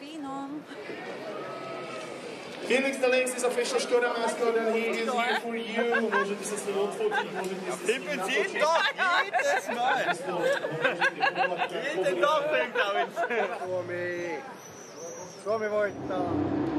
Držíme fíno. Phoenix the Lynx is official Skoda mascot and he is here for you. Můžete se s ním odfotit, můžete se s ním Prinzip doch, jedes Mal. Jeden doch fängt damit. Suomi. Suomi voittaa.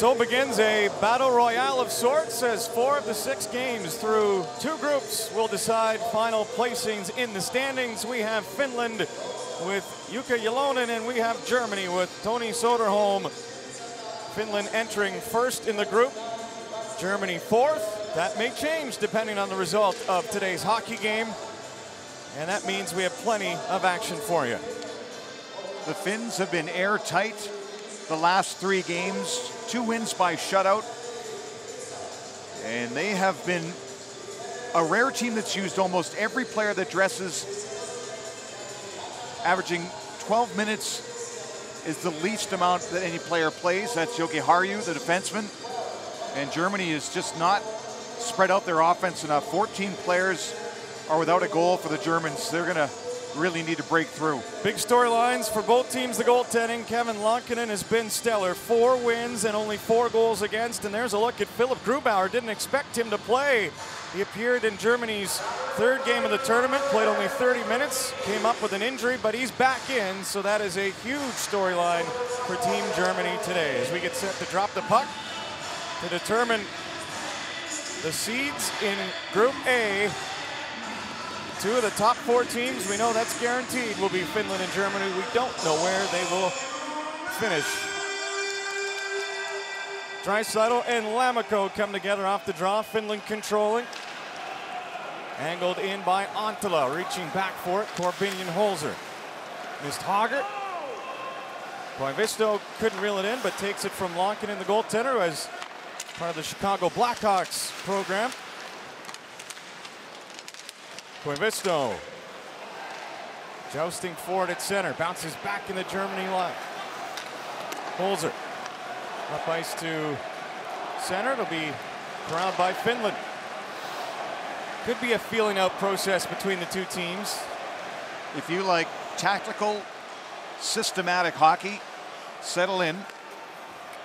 So begins a battle royale of sorts as four of the six games through two groups will decide final placings in the standings. We have Finland with Jukka Jalonen and we have Germany with Toni Soderholm. Finland entering first in the group, Germany fourth. That may change depending on the result of today's hockey game. And that means we have plenty of action for you. The Finns have been airtight the last three games, two wins by shutout. And they have been a rare team that's used almost every player that dresses, averaging 12 minutes is the least amount that any player plays. That's Jokiharju, the defenseman. And Germany is just not spread out their offense enough. 14 players are without a goal for the Germans. They're going to really need to break through. Big storylines for both teams. The goaltending, Kevin Lankinen has been stellar. Four wins and only four goals against. And there's a look at Philipp Grubauer. Didn't expect him to play. He appeared in Germany's third game of the tournament, played only 30 minutes, came up with an injury, but he's back in. So that is a huge storyline for Team Germany today as we get set to drop the puck to determine the seeds in Group A Two of the top four teams, we know that's guaranteed, will be Finland and Germany. We don't know where they will finish. Draisaitl and Lammikko come together off the draw. Finland controlling. Angled in by Anttila, reaching back for it. Korbinian Holzer. Missed Hager. Koivisto couldn't reel it in, but takes it from Lankinen, the goaltender, as part of the Chicago Blackhawks program. Koivisto jousting forward at center, bounces back in the Germany line. Holzer up ice to center. It'll be corralled by Finland. Could be a feeling out process between the two teams. If you like tactical, systematic hockey, settle in.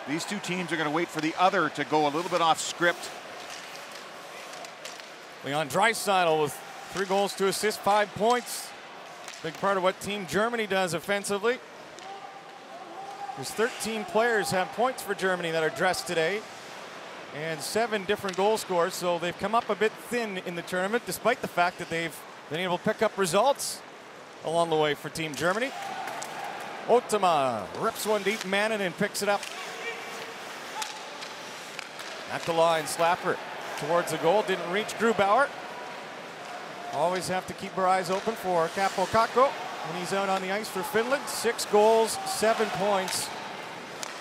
These two teams are going to wait for the other to go a little bit off script. Leon Draisaitl with Three goals, to assist, five points. Big part of what Team Germany does offensively. There's 13 players have points for Germany that are dressed today and seven different goal scorers. So they've come up a bit thin in the tournament, despite the fact that they've been able to pick up results along the way for Team Germany. Ohtamaa rips one deep, Manning and picks it up. At the line, Slapper towards the goal, didn't reach Grubauer. Always have to keep our eyes open for Kaapo Kakko when he's out on the ice for Finland. Six goals, seven points.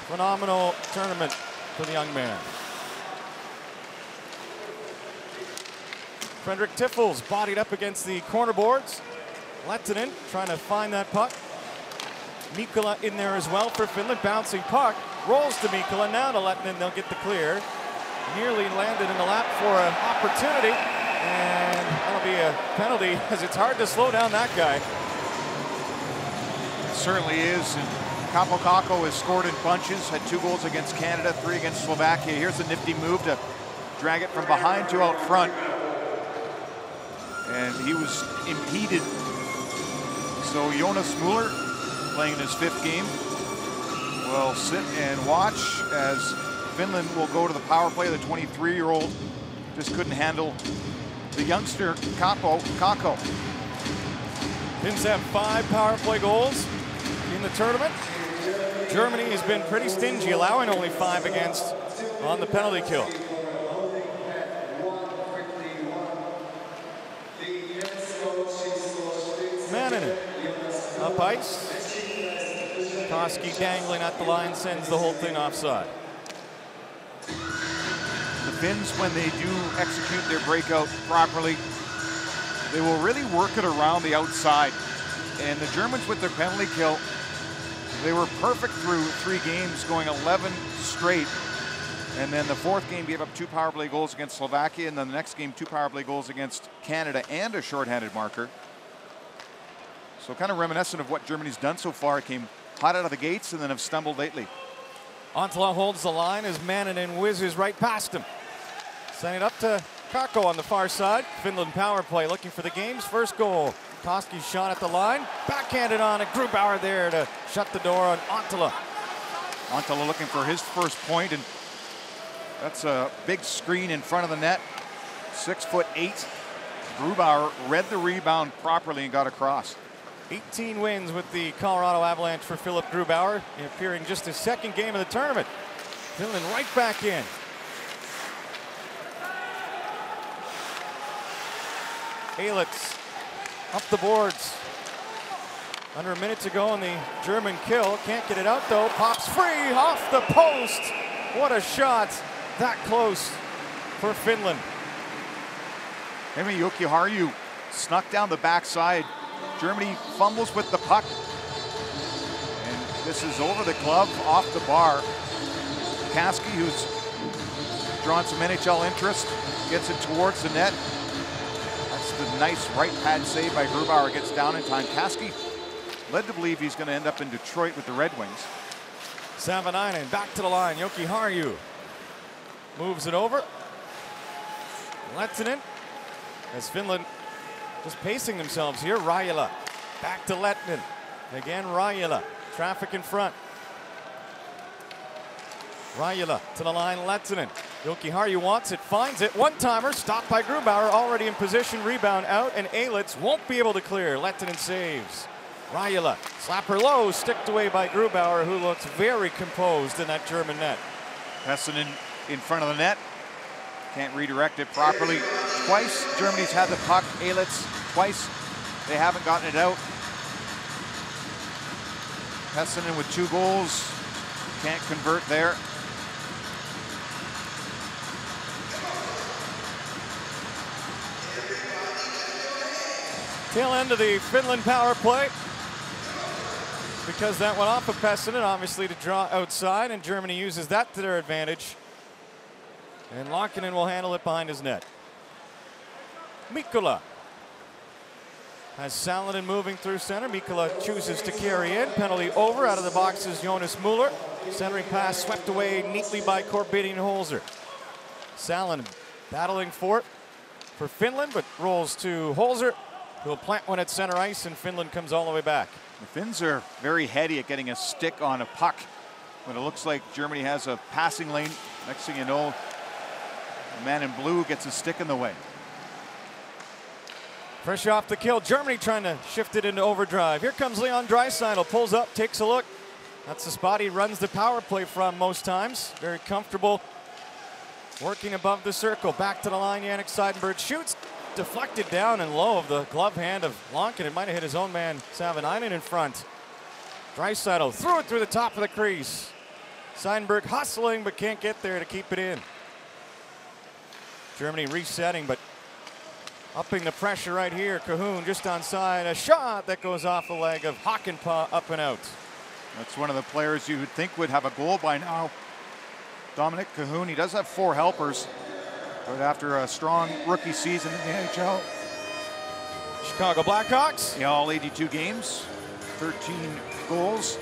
Phenomenal tournament for the young man. Frederik Tiffels bodied up against the corner boards. Lehtinen trying to find that puck. Mikkola in there as well for Finland. Bouncing puck. Rolls to Mikkola. Now to Lehtinen. They'll get the clear. Nearly landed in the lap for an opportunity. And a penalty as it's hard to slow down that guy. It certainly is. And Kaapo Kakko has scored in bunches, had two goals against Canada, three against Slovakia. Here's a nifty move to drag it from behind to out front. And he was impeded. So Jonas Muller, playing in his fifth game, will sit and watch as Finland will go to the power play. The 23-year-old just couldn't handle the youngster Kaapo Kakko. Finns have five power play goals in the tournament. Germany has been pretty stingy, allowing only five against on the penalty kill. Manning up ice. Koski dangling at the line sends the whole thing offside. Finns, when they do execute their breakout properly, they will really work it around the outside. And the Germans with their penalty kill, they were perfect through three games, going 11 straight. And then the fourth game gave up two power play goals against Slovakia, and then the next game, two power play goals against Canada and a shorthanded marker. So kind of reminiscent of what Germany's done so far. Came hot out of the gates and then have stumbled lately. Anttila holds the line as Manninen whizzes right past him. Sending it up to Kakko on the far side. Finland power play looking for the game's first goal. Koski shot at the line. Backhanded on it. Grubauer there to shut the door on Anttila. Anttila looking for his first point, and that's a big screen in front of the net. Six foot eight. Grubauer read the rebound properly and got across. 18 wins with the Colorado Avalanche for Philipp Grubauer, appearing just his second game of the tournament. Finland right back in. Ehliz up the boards. Under a minute to go on the German kill. Can't get it out though. Pops free off the post. What a shot. That close for Finland. Emi Jokiharju snuck down the backside. Germany fumbles with the puck. And this is over the glove, off the bar. Kaski, who's drawn some NHL interest, gets it towards the net. Nice right pad save by Grubauer. Gets down in time. Kaski led to believe he's going to end up in Detroit with the Red Wings. Savinainen back to the line. Jokiharju moves it over. Lehtinen as Finland just pacing themselves here. Rajala back to Lehtinen. Again, Rajala. Traffic in front. Rajala to the line, Lehtinen. Jokiharju wants it, finds it. One timer, stopped by Grubauer, already in position. Rebound out, and Ehliz won't be able to clear. Lehtinen saves. Rajala, slapper low, sticked away by Grubauer, who looks very composed in that German net. Pesonen in front of the net. Can't redirect it properly. Twice Germany's had the puck. Ehliz twice they haven't gotten it out. Pesonen with two goals. Can't convert there. Tail end of the Finland power play. Because that went off of Pesonen, obviously to draw outside, and Germany uses that to their advantage. And Lankinen will handle it behind his net. Mikkola has Salonen moving through center. Mikkola chooses to carry in. Penalty over. Out of the box is Jonas Muller. Centering pass swept away neatly by Korbinian Holzer. Salonen battling for it for Finland, but rolls to Holzer, who'll plant one at center ice, and Finland comes all the way back. The Finns are very heady at getting a stick on a puck. When it looks like Germany has a passing lane, next thing you know, the man in blue gets a stick in the way. Fresh off the kill, Germany trying to shift it into overdrive. Here comes Leon Draisaitl, pulls up, takes a look. That's the spot he runs the power play from most times. Very comfortable, working above the circle. Back to the line, Yannick Seidenberg shoots, deflected down and low of the glove hand of Lonkin. It might have hit his own man, Savinainen, in front. Draisaitl threw it through the top of the crease. Seidenberg hustling, but can't get there to keep it in. Germany resetting, but upping the pressure right here. Kahun just on side. A shot that goes off the leg of Hakanpää up and out. That's one of the players you would think would have a goal by now. Dominik Kahun, he does have four helpers, but after a strong rookie season in the NHL, Chicago Blackhawks. yeah, all 82 games, 13 goals.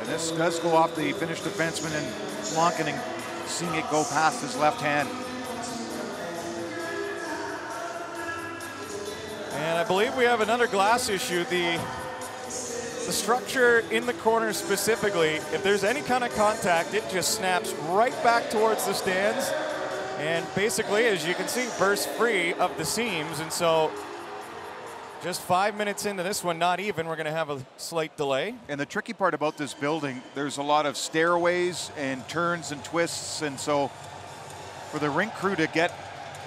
And this does go off the Finnish defenseman and Lankinen, seeing it go past his left hand. And I believe we have another glass issue. The the structure in the corner specifically, if there's any kind of contact, it just snaps right back towards the stands. And basically, as you can see, bursts free of the seams. And so just five minutes into this one, not even, we're going to have a slight delay. And the tricky part about this building, there's a lot of stairways and turns and twists. And so for the rink crew to get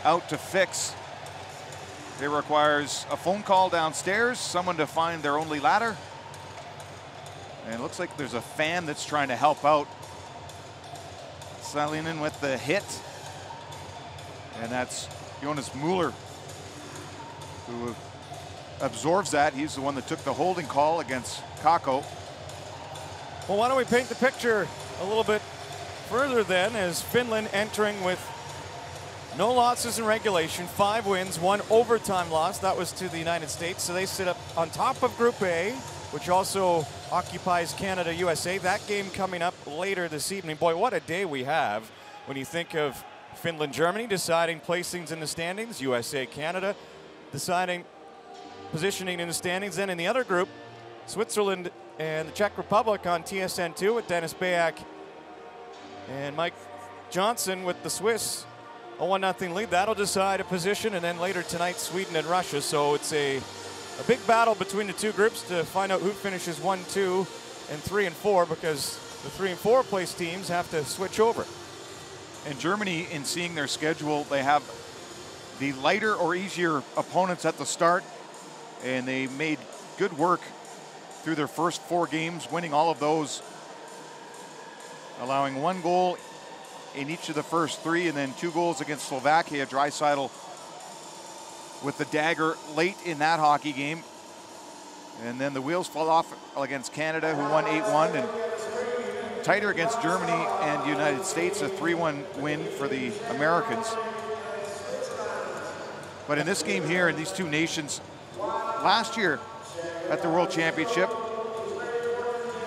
out to fix, it requires a phone call downstairs, someone to find their only ladder. And it looks like there's a fan that's trying to help out. Sallinen with the hit. And that's Jonas Mueller who absorbs that. He's the one that took the holding call against Kakko. Well, why don't we paint the picture a little bit further then as Finland entering with no losses in regulation, five wins, one overtime loss. That was to the United States. So they sit up on top of Group A, which also occupies Canada USA. That game coming up later this evening. Boy, what a day we have when you think of Finland, Germany deciding placings in the standings, USA, Canada deciding positioning in the standings. Then in the other group, Switzerland and the Czech Republic on TSN2 with Dennis Beyak and Mike Johnson with the Swiss. A 1 0 lead. That'll decide a position. And then later tonight, Sweden and Russia. So it's a, a big battle between the two groups to find out who finishes 1 2 and 3 and 4 because the 3 and 4 place teams have to switch over. And Germany, in seeing their schedule, they have the lighter or easier opponents at the start, and they made good work through their first four games, winning all of those, allowing one goal in each of the first three, and then two goals against Slovakia. Draisaitl with the dagger late in that hockey game. And then the wheels fall off against Canada, who won 8-1, and tighter against Germany and the United States, a 3-1 win for the Americans. But in this game here, in these two nations, last year at the World Championship,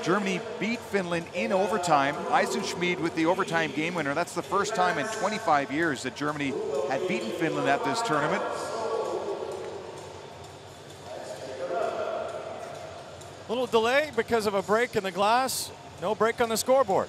Germany beat Finland in overtime. Eisenschmid with the overtime game winner. That's the first time in 25 years that Germany had beaten Finland at this tournament. Little delay because of a break in the glass. No break on the scoreboard.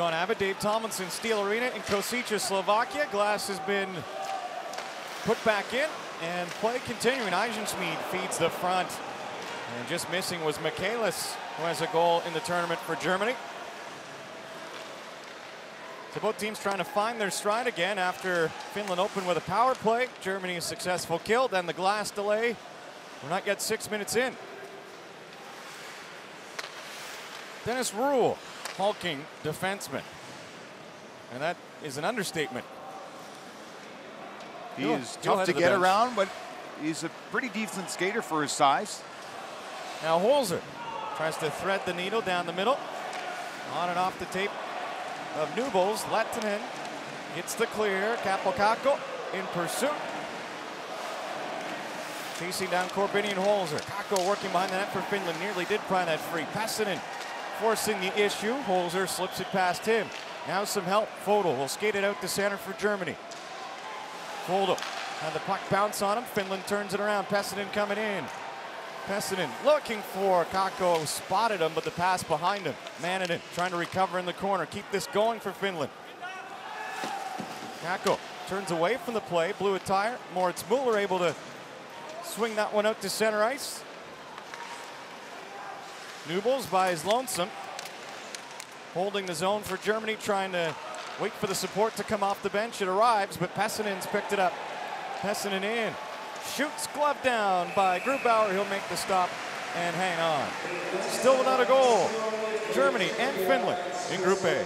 John Abbott, Dave Tomlinson, Steel Arena in Kosice, Slovakia. Glass has been put back in and play continuing. Eisenschmid feeds the front. And just missing was Michaelis, who has a goal in the tournament for Germany. So both teams trying to find their stride again after Finland opened with a power play. Germany a successful kill, then the glass delay. We're not yet six minutes in. Dennis Reul hulking defenseman. And that is an understatement. He He'll- is tough to get bench. around, but he's a pretty decent skater for his size. Now Holzer tries to thread the needle down the middle. On and off the tape of Noebels. Lettinen gets the clear. Kaapo Kakko in pursuit. Chasing down Korbinian Holzer. Kakko working behind the net for Finland. Nearly did pry that free. Pesonen forcing the issue. Holzer slips it past him. Now some help. Pföderl will skate it out to center for Germany. Pföderl had the puck bounce on him. Finland turns it around. Pesonen coming in. Pesonen looking for Kakko, spotted him, but the pass behind him. Manninen trying to recover in the corner. Keep this going for Finland. Kakko turns away from the play, blew a tire. Moritz Muller able to swing that one out to center ice. Noebels by his lonesome. Holding the zone for Germany, trying to wait for the support to come off the bench. It arrives, but Pesonen's picked it up. Pesonen in. Shoots glove down by Grubauer. He'll make the stop and hang on. Still without a goal. Germany and Finland in Group A.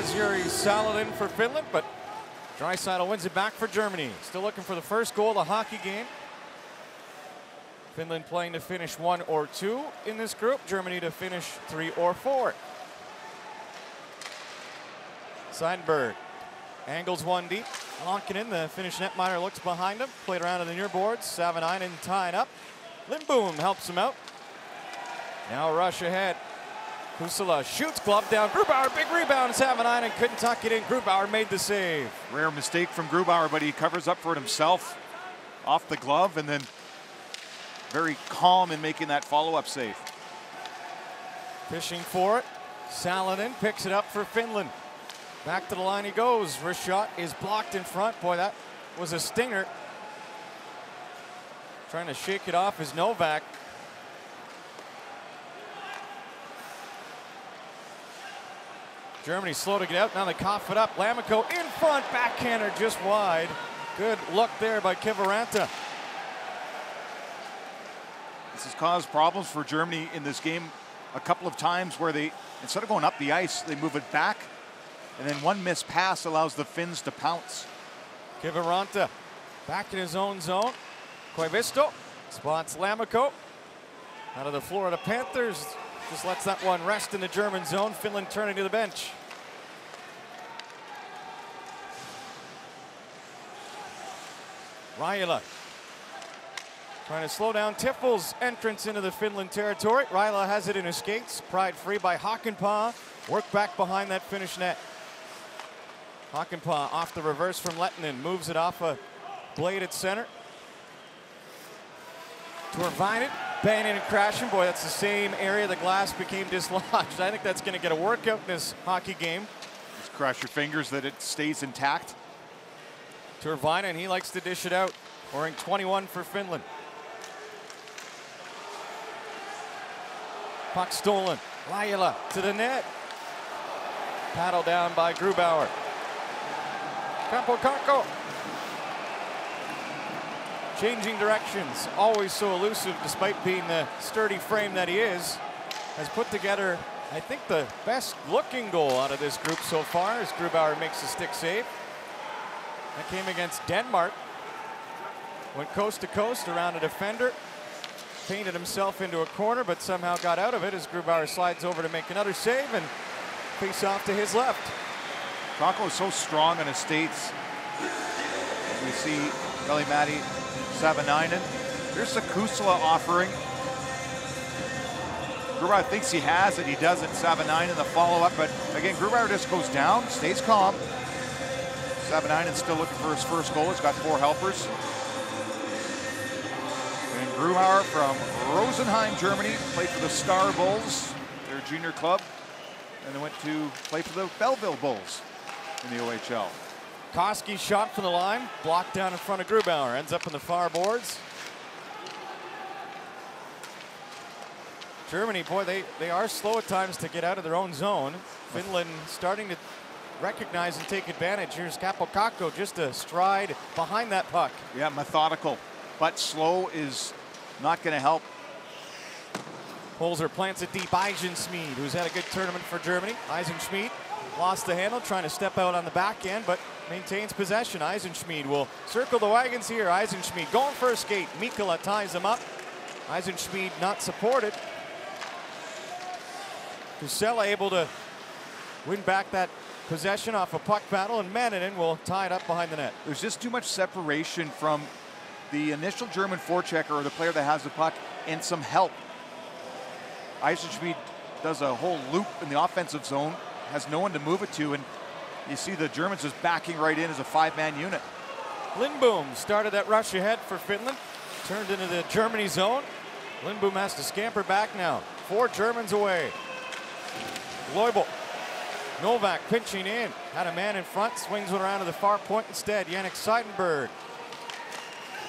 as Jere Sallinen for Finland, but Draisaitl wins it back for Germany. Still looking for the first goal of the hockey game. Finland playing to finish one or two in this group. Germany to finish three or four. Seidenberg angles one deep. Locking in the Finnish netminder looks behind him. Played around in the near boards. Savinainen tying up. Lindbohm helps him out. Now rush ahead. Kuusela shoots glove down. Grubauer, big rebound. Savinainen couldn't tuck it in. Grubauer made the save. Rare mistake from Grubauer, but he covers up for it himself off the glove and then very calm in making that follow-up save. Fishing for it. Sallinen picks it up for Finland. Back to the line he goes. Wrist shot is blocked in front. Boy, that was a stinger. Trying to shake it off is Nowak. Germany slow to get out. Now they cough it up. Lammikko in front. Backhander just wide. Good look there by Kiviranta. This has caused problems for Germany in this game a couple of times where they, instead of going up the ice, they move it back. And then one missed pass allows the Finns to pounce. Kiviranta back in his own zone. Koivisto spots Lammikko. Out of the Florida Panthers. Just lets that one rest in the German zone. Finland turning to the bench. Raila trying to slow down Tiffle's entrance into the Finland territory. Raila has it in his skates. Pried free by Hakanpää. Work back behind that Finnish net. Hakanpää off the reverse from Lettinen. Moves it off a blade at center. Torvainen banging and crashing. Boy, that's the same area the glass became dislodged. I think that's going to get a workout in this hockey game. Just cross your fingers that it stays intact. Torvainen, he likes to dish it out. Wearing 21 for Finland. Puck stolen. Laila to the net. Paddle down by Grubauer. Kaapo Kakko. Changing directions, always so elusive despite being the sturdy frame that he is. Has put together, I think, the best looking goal out of this group so far as Grubauer makes a stick save. That came against Denmark. Went coast to coast around a defender. Painted himself into a corner, but somehow got out of it as Grubauer slides over to make another save and face off to his left. Kakko is so strong on his skates. We see Veli-Matti Savinainen. Here's the Kuusela offering. Grubauer thinks he has it. He doesn't. Savinainen in the follow-up, but again, Grubauer just goes down, stays calm. Savinainen still looking for his first goal. He's got four helpers. And Grubauer from Rosenheim, Germany, played for the Star Bulls, their junior club, and then went to play for the Belleville Bulls in the OHL. Koski shot from the line, blocked down in front of Grubauer, ends up in the far boards. Germany, boy, they, they are slow at times to get out of their own zone. Finland starting to recognize and take advantage. Here's Kaapo Kakko just a stride behind that puck. Yeah, methodical, but slow is not going to help. Holzer plants it deep. Eisenschmid, who's had a good tournament for Germany. Eisenschmid lost the handle, trying to step out on the back end, but maintains possession. Eisenschmid will circle the wagons here. Eisenschmid going for a skate. Mikkola ties him up. Eisenschmid not supported. Kuusela able to win back that possession off a puck battle, and Manninen will tie it up behind the net. There's just too much separation from the initial German forechecker or the player that has the puck and some help. Eisenschmid does a whole loop in the offensive zone, has no one to move it to, and you see the Germans just backing right in as a five-man unit. Lindbohm started that rush ahead for Finland, turned into the Germany zone. Lindbohm has to scamper back now. Four Germans away. Loibl. Nowak pinching in. Had a man in front, swings it around to the far point instead. Yannick Seidenberg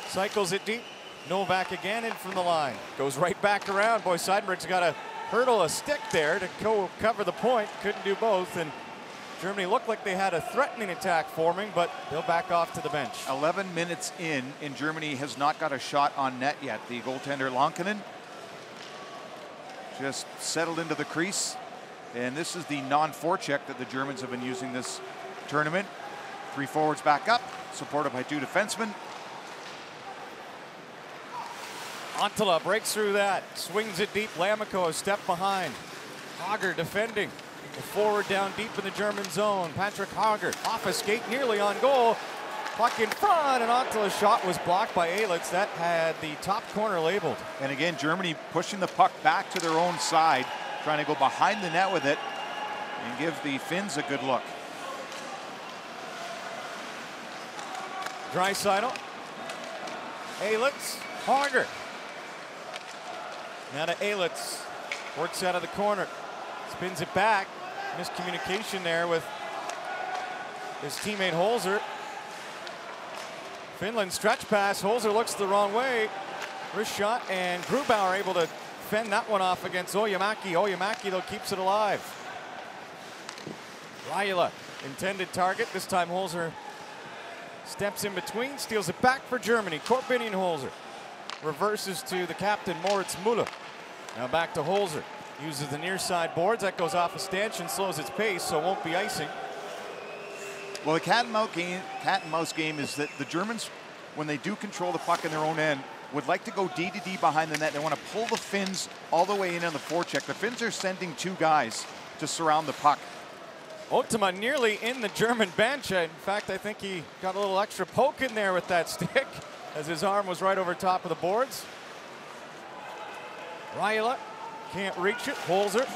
cycles it deep. Nowak again in from the line. Goes right back around. Boy, Seidenberg's got to hurdle a stick there to go cover the point. Couldn't do both. And Germany looked like they had a threatening attack forming, but they'll back off to the bench. 11 minutes in, and Germany has not got a shot on net yet. The goaltender Lankinen just settled into the crease. And this is the non-forecheck that the Germans have been using this tournament. Three forwards back up, supported by two defensemen. Anttila breaks through that, swings it deep. Lammikko a step behind. Hager defending. The forward down deep in the German zone. Patrick Hager off a skate, nearly on goal. Puck in front, and Anttila's shot was blocked by Ehliz. That had the top corner labeled. And again, Germany pushing the puck back to their own side, trying to go behind the net with it and give the Finns a good look. Draisaitl. Ehliz. Hager. Now to Ehliz. Works out of the corner. Spins it back. Miscommunication there with his teammate Holzer. Finland stretch pass. Holzer looks the wrong way. Wrist shot, and Grubauer able to fend that one off against Ojamäki. Ojamäki, though, keeps it alive. Raila, intended target. This time Holzer steps in between, steals it back for Germany. Korbinian Holzer reverses to the captain, Moritz Müller. Now back to Holzer. Uses the near side boards. That goes off a stanchion, slows its pace, so won't be icing. Well, the cat and mouse game, cat and mouse game is that the Germans, when they do control the puck in their own end, would like to go D to D behind the net. They want to pull the Finns all the way in on the forecheck. The Finns are sending two guys to surround the puck. Ohtamaa nearly in the German bench. In fact, I think he got a little extra poke in there with that stick as his arm was right over top of the boards. Raila can't reach it. Holzer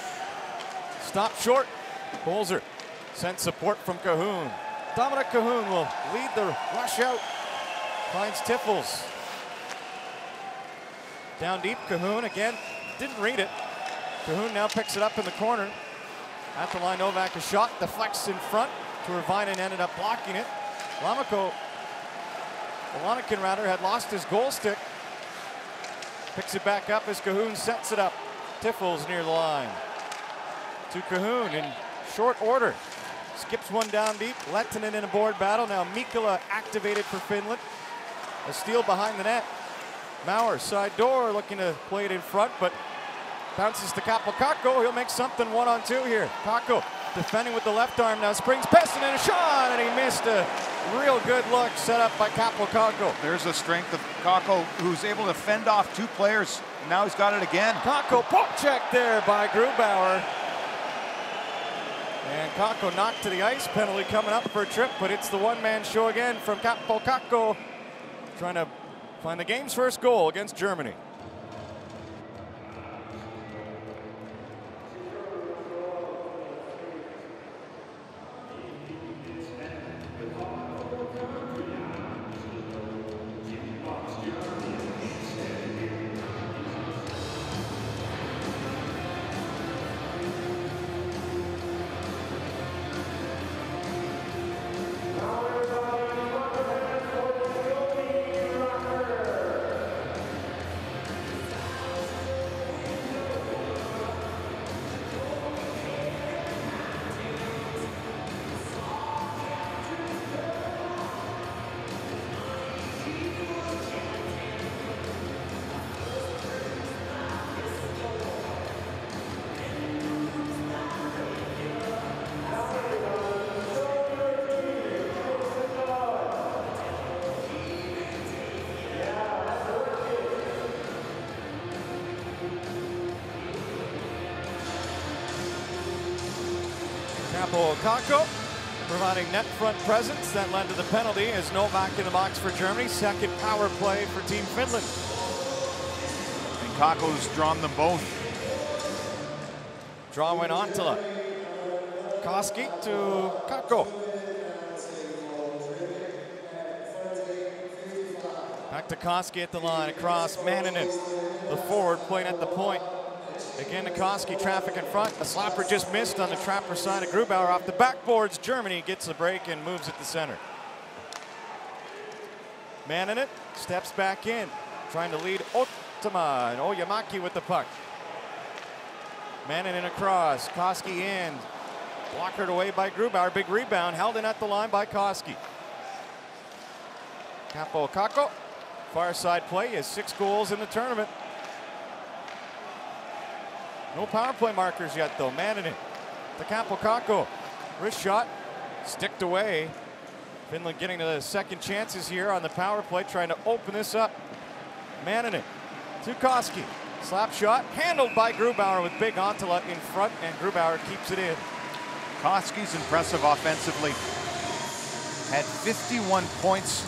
stop short. Holzer sent support from Kahun. Dominik Kahun will lead the rush out. Finds Tiffels. Down deep, Kahun again. Didn't read it. Kahun now picks it up in the corner. At the line, Nowak a shot, deflects in front. Turvinen ended up blocking it. Lammikko, Lankinen rather, had lost his goal stick. Picks it back up as Kahun sets it up. Tiffels near the line. To Kahun in short order. Skips one down deep. Lehtonen in a board battle. Now Mikkola activated for Finland. A steal behind the net. Mauer, side door, looking to play it in front, but bounces to Kaapo Kakko. He'll make something one on two here. Kakko defending with the left arm now. Springs Pesonen in a shot, and he missed a real good look set up by Kaapo Kakko. There's the strength of Kakko, who's able to fend off two players. Now he's got it again. Kakko poke check there by Grubauer. And Kakko knocked to the ice. Penalty coming up for a trip, but it's the one-man show again from Kaapo Kakko. Trying to find the game's first goal against Germany. Kakko providing net front presence that led to the penalty as Nowak in the box for Germany. Second power play for Team Finland. And Kakko's drawn them both. Draw went Anttila. Kaski to Kakko. Back to Kaski at the line, across Manninen. The forward playing at the point. Again to Kaski, traffic in front. A slapper just missed on the trapper side of Grubauer off the backboards. Germany gets the break and moves it to center. Manninen steps back in, trying to lead Ohtamaa and Ojamäki with the puck. Manninen across, Kaski in. Blockered away by Grubauer. Big rebound, held in at the line by Kaski. Kaapo Kakko, far side play, has six goals in the tournament. No power play markers yet though. Manninen to Kaapo Kakko. Wrist shot, sticked away. Finland getting to the second chances here on the power play, trying to open this up. Manninen to Kaski. Slap shot, handled by Grubauer with big Anttila in front, and Grubauer keeps it in. Kaski's impressive offensively. Had 51 points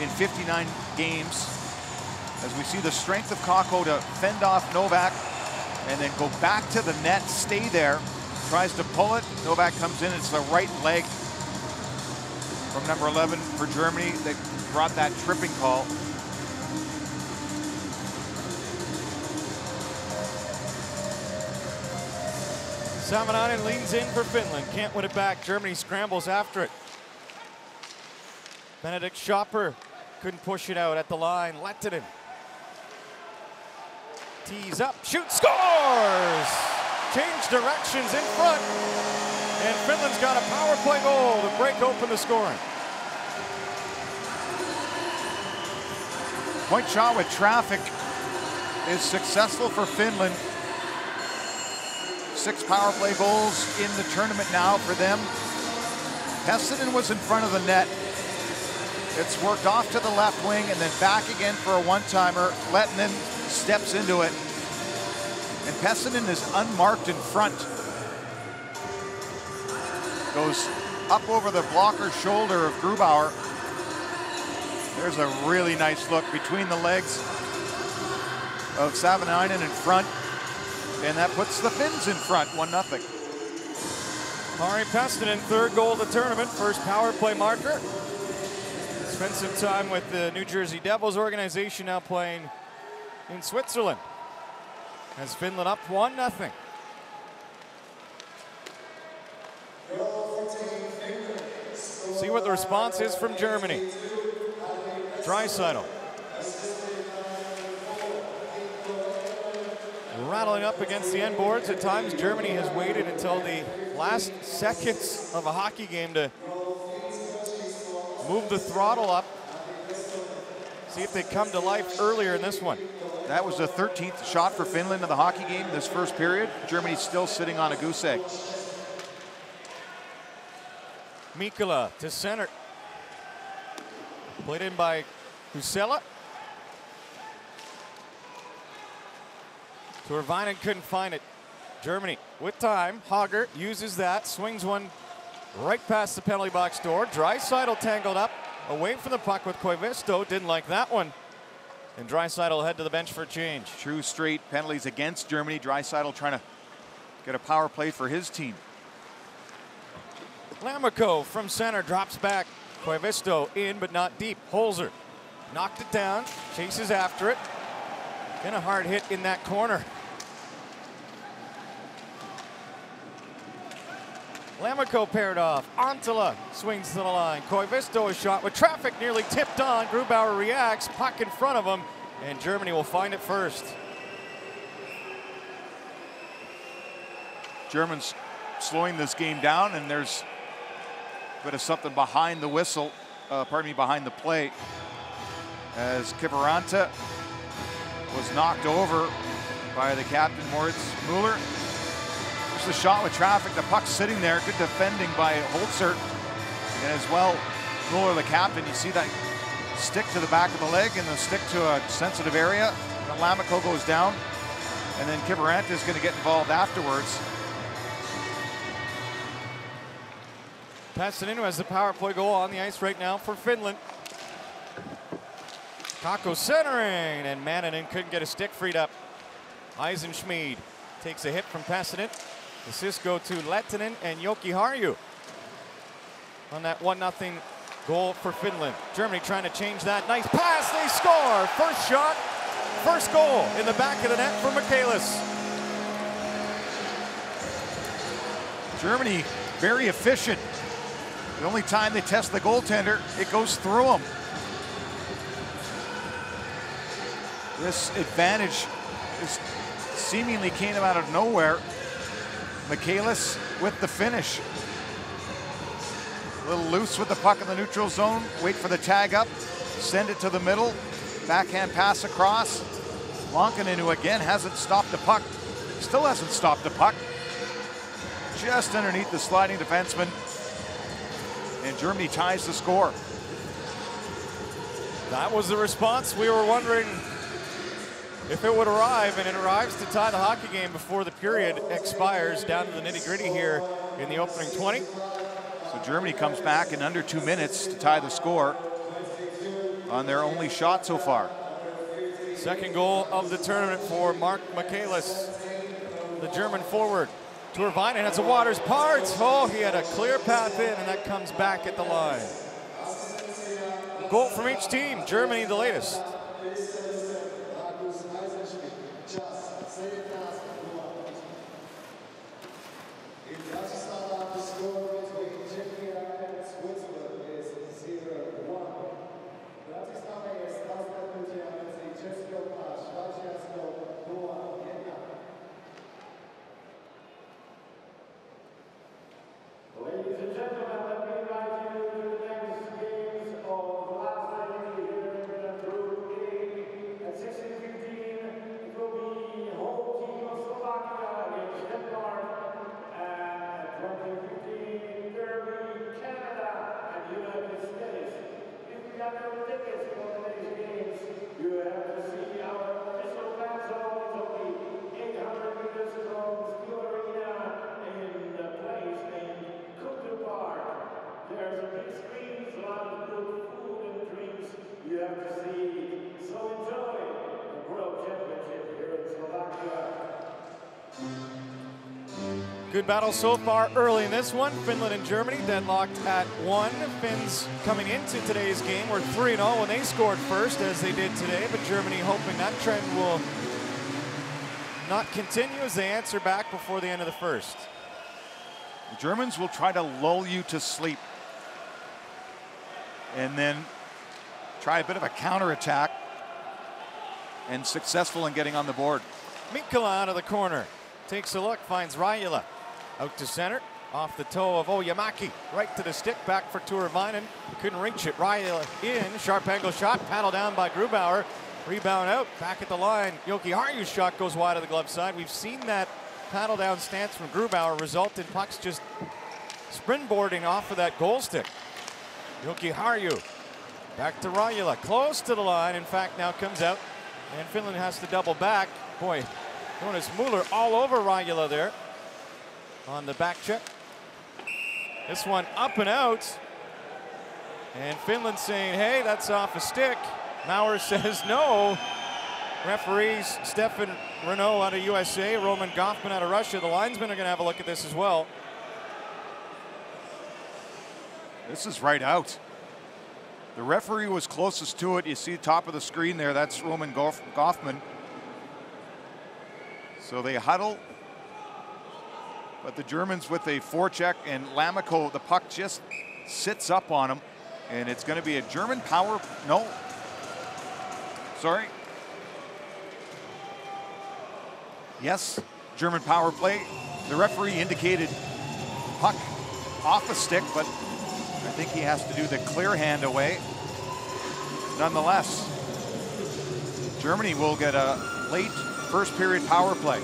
in 59 games. As we see the strength of Kakko to fend off Nowak and then go back to the net, stay there, tries to pull it. Nowak comes in, it's the right leg from number 11 for Germany that brought that tripping call. Savinainen leans in for Finland. Can't win it back. Germany scrambles after it. Benedikt Schopper couldn't push it out at the line. Lehtonen. Tees up, shoots, scores! Change directions in front. And Finland's got a power play goal to break open the scoring. Point shot with traffic is successful for Finland. Six power play goals in the tournament now for them. Pesonen was in front of the net. It's worked off to the left wing and then back again for a one-timer. Lehtonen steps into it. And Pesonen is unmarked in front. Goes up over the blocker shoulder of Grubauer. There's a really nice look between the legs of Savinainen in front. And that puts the Finns in front, 1 0. Harri Pesonen, third goal of the tournament, first power play marker. Spent some time with the New Jersey Devils organization now playing in Switzerland. As Finland up 1 0. See what the response is from Germany. Draisaitl. Rattling up against the end boards. At times, Germany has waited until the last seconds of a hockey game to move the throttle up. See if they come to life earlier in this one. That was the 13th shot for Finland in the hockey game this first period. Germany's still sitting on a goose egg. Mikkola to center. Played in by Kuusela. Torvainen couldn't find it. Germany with time. Hager uses that, swings one right past the penalty box door. Draisaitl tangled up away from the puck with Koivisto. Didn't like that one. And Draisaitl head to the bench for a change. True straight penalties against Germany. Draisaitl trying to get a power play for his team. Lammikko from center drops back. Koivisto in, but not deep. Holzer knocked it down, chases after it. Been a hard hit in that corner. Lammikko paired off. Anttila swings to the line. Koivisto is shot with traffic nearly tipped on. Grubauer reacts, puck in front of him, and Germany will find it first. Germans slowing this game down, and there's a bit of something behind the whistle, uh, pardon me, behind the play. As Kiviranta was knocked over by the captain, Moritz Mueller. The shot with traffic, the puck's sitting there, good defending by Holzer. And as well, Mueller, the captain, you see that stick to the back of the leg and the stick to a sensitive area. And Lammikko goes down, and then Kiviranta is going to get involved afterwards. Pesonen has the power play goal on the ice right now for Finland. Kakko centering, and Manninen couldn't get a stick freed up. Eisenschmid takes a hit from Pesonen. Assists go to Lehtonen and Jokiharju on that 1-0 goal for Finland. Germany trying to change that. Nice pass, they score! First shot, first goal in the back of the net for Michaelis. Germany very efficient. The only time they test the goaltender, it goes through them. This advantage is seemingly came out of nowhere. Michaelis with the finish. A little loose with the puck in the neutral zone. Wait for the tag up. Send it to the middle. Backhand pass across. Lankinen, who again hasn't stopped the puck, still hasn't stopped the puck. just underneath the sliding defenseman. And Germany ties the score. That was the response. We were wondering if it would arrive, and it arrives to tie the hockey game before the period expires down to the nitty gritty here in the opening 20. So Germany comes back in under two minutes to tie the score on their only shot so far. Second goal of the tournament for Mark Michaelis, the German forward. Teravainen has a Waters parts. Oh, he had a clear path in, and that comes back at the line. Goal from each team. Germany the latest. Good battle so far early in this one. Finland and Germany deadlocked at one. Finns coming into today's game were 3 0 when they scored first, as they did today, but Germany hoping that trend will not continue as they answer back before the end of the first. The Germans will try to lull you to sleep and then try a bit of a counterattack and successful in getting on the board. Mikkola out of the corner. Takes a look, finds Rajula. Out to center, off the toe of Ojamäki. Right to the stick, back for Turavainen. Couldn't reach it. Rajula in, sharp angle shot, paddle down by Grubauer. Rebound out, back at the line. Jokiharju's shot goes wide of the glove side. We've seen that paddle down stance from Grubauer result in pucks just springboarding off of that goal stick. Jokiharju back to Rajula, close to the line. In fact, now comes out, and Finland has to double back. Boy, Jonas Mueller all over Rajula there on the back check. This one up and out. And Finland saying, hey, that's off a stick. Maurer says no. Referees Stefan Reneau out of USA, Roman Gofman out of Russia. The linesmen are going to have a look at this as well. This is right out. The referee was closest to it. You see top of the screen there, that's Roman Goff- Gofman. So they huddle. But the Germans with a forecheck and Lammikko, the puck just sits up on him. And it's going to be a German power. No. Sorry. Yes, German power play. The referee indicated puck off a stick, but I think he has to do the clear hand away. Nonetheless, Germany will get a late first period power play.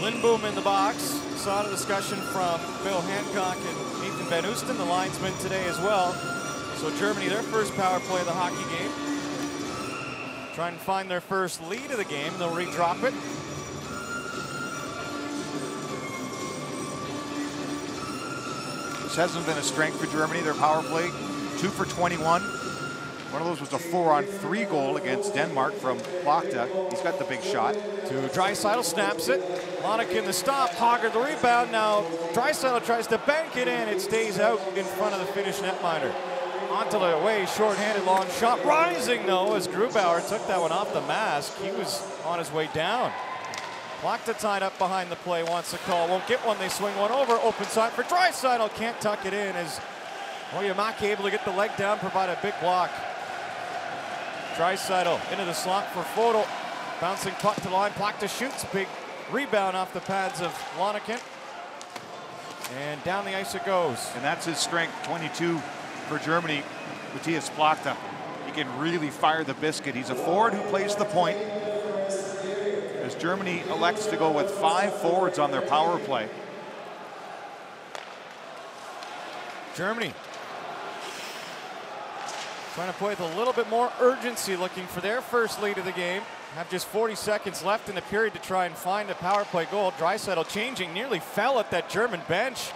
Lindbohm in the box. Saw the discussion from Bill Hancock and Nathan Van Oosten, the linesman today as well. So Germany, their first power play of the hockey game. Trying to find their first lead of the game. They'll redrop it. This hasn't been a strength for Germany, their power play. Two for 21. One of those was a four on three goal against Denmark from Plachta. He's got the big shot. To Draisaitl snaps it. Lonick the stop. Hager the rebound. Now Draisaitl tries to bank it in. It stays out in front of the Finnish netminder. The away, short-handed long shot. Rising though as Grubauer took that one off the mask. He was on his way down. Plachta tied up behind the play, wants a call, won't get one. They swing one over, open side for Draisaitl. Can't tuck it in as Ojamäki able to get the leg down, provide a big block. Draisaitl into the slot for Photo. Bouncing puck to line. Plachta shoots. Big rebound off the pads of Lankinen. And down the ice it goes. And that's his strength, 22 for Germany, Matthias Plachta. He can really fire the biscuit. He's a forward who plays the point. As Germany elects to go with five forwards on their power play. Germany. Trying to play with a little bit more urgency, looking for their first lead of the game. Have just 40 seconds left in the period to try and find a power play goal. Draisaitl changing, nearly fell at that German bench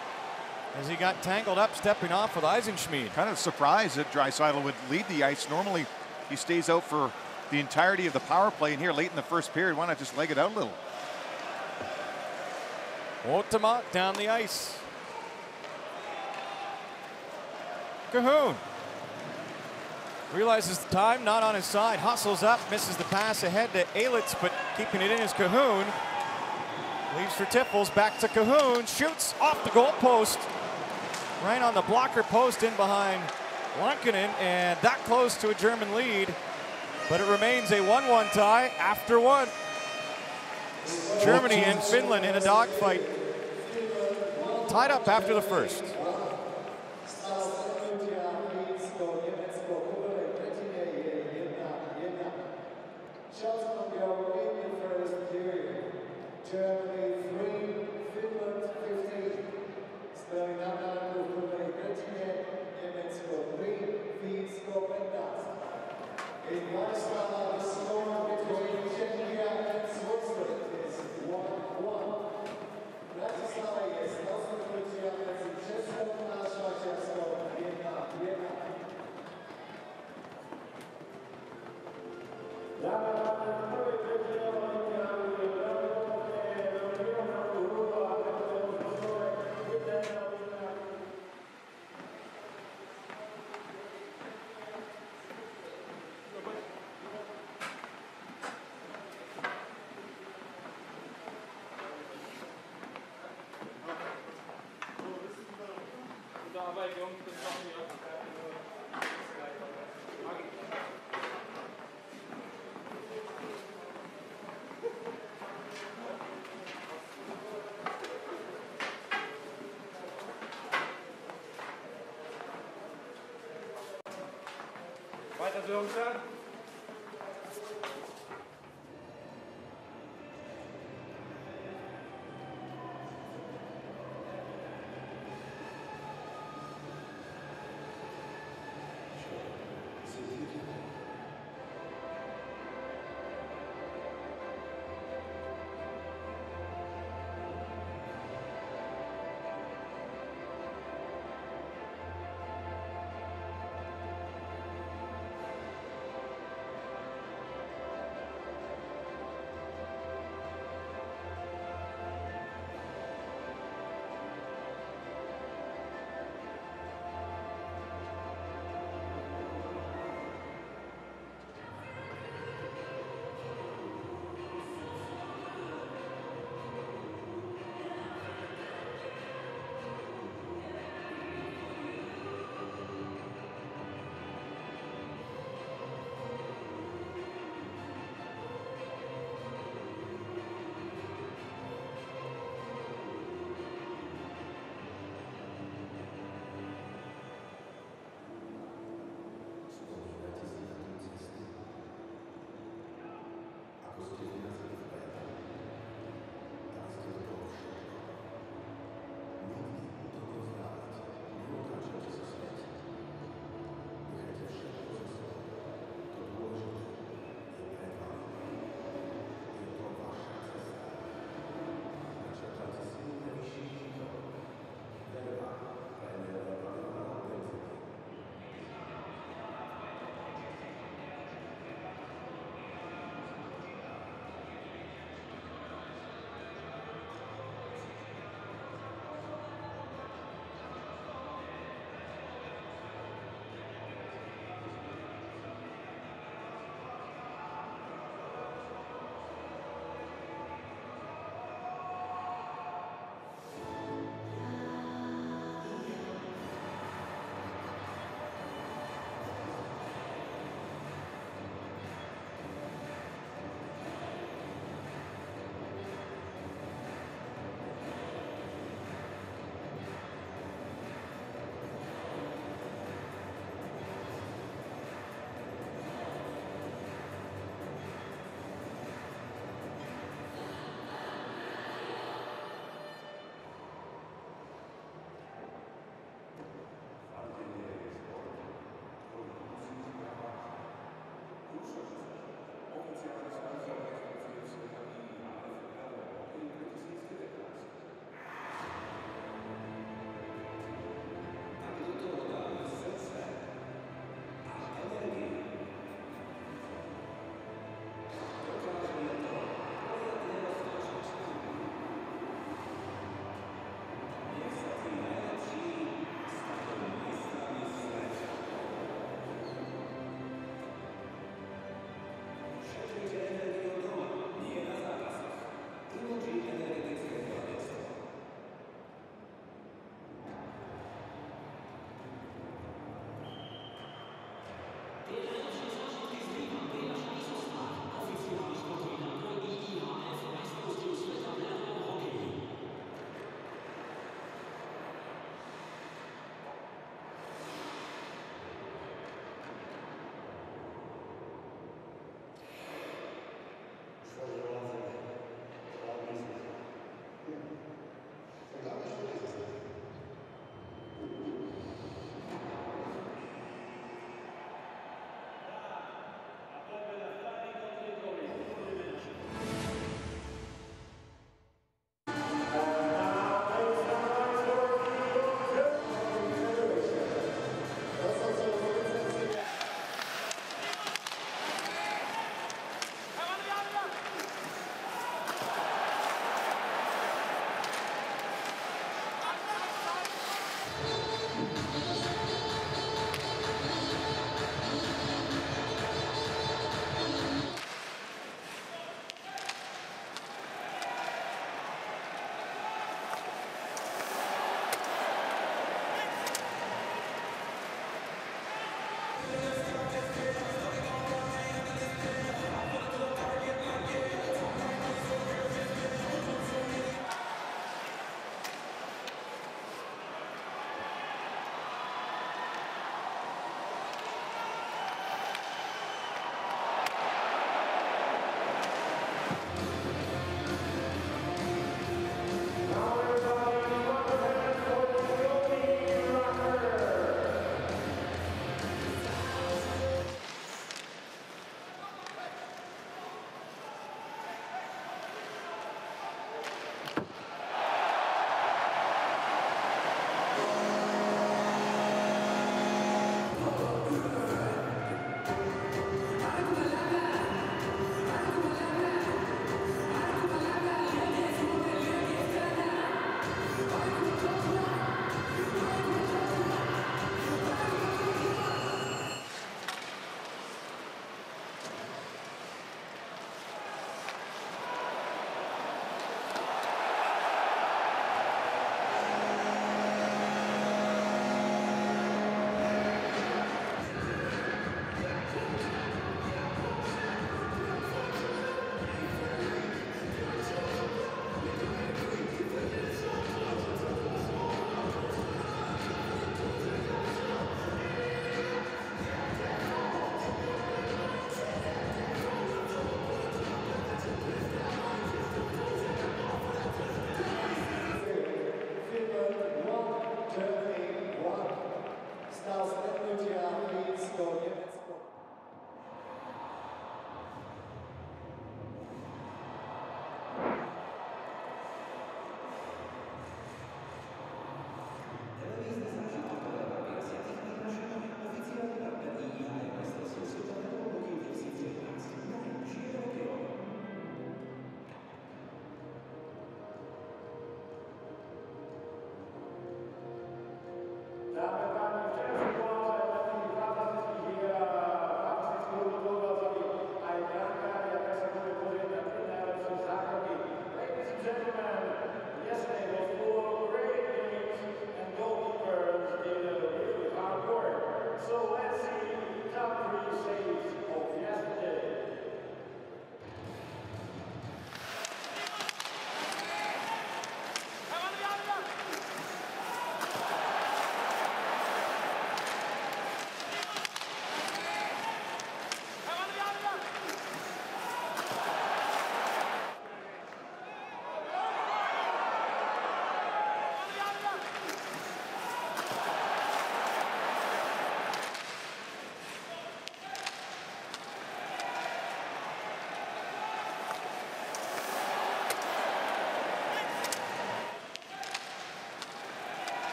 as he got tangled up stepping off with Eisenschmid. Kind of surprised that Draisaitl would lead the ice. Normally, he stays out for the entirety of the power play, and here late in the first period, why not just leg it out a little? Ohtamaa down the ice. Kahun realizes the time not on his side, hustles up, misses the pass ahead to Ehliz, but keeping it in is Kahun. Leaves for Tiffels, back to Kahun, shoots off the goal post, right on the blocker post in behind Lankinen, and that close to a German lead, but it remains a 1-1 tie after one. Germany and Finland in a dogfight. Tied up after the first.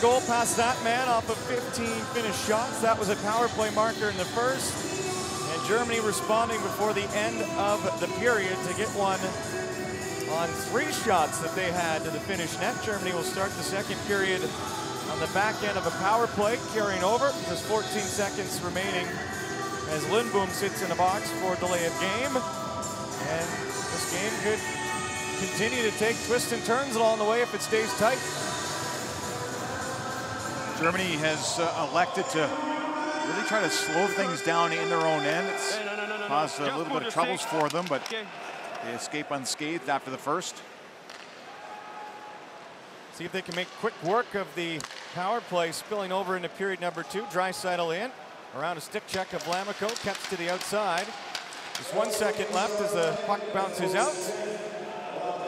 Goal past that man off of 15 finished shots. That was a power play marker in the first. And Germany responding before the end of the period to get one on three shots that they had to the finish net. Germany will start the second period on the back end of a power play, carrying over. Just 14 seconds remaining as Lindbohm sits in the box for delay of game. And this game could continue to take twists and turns along the way if it stays tight. Germany has uh, elected to really try to slow things down in their own end. It's caused a little bit of troubles for them, but they escape unscathed after the first. See if they can make quick work of the power play spilling over into period number two. Draisaitl in. Around a stick check of Lammikko. Kept to the outside. Just one second left as the puck bounces out.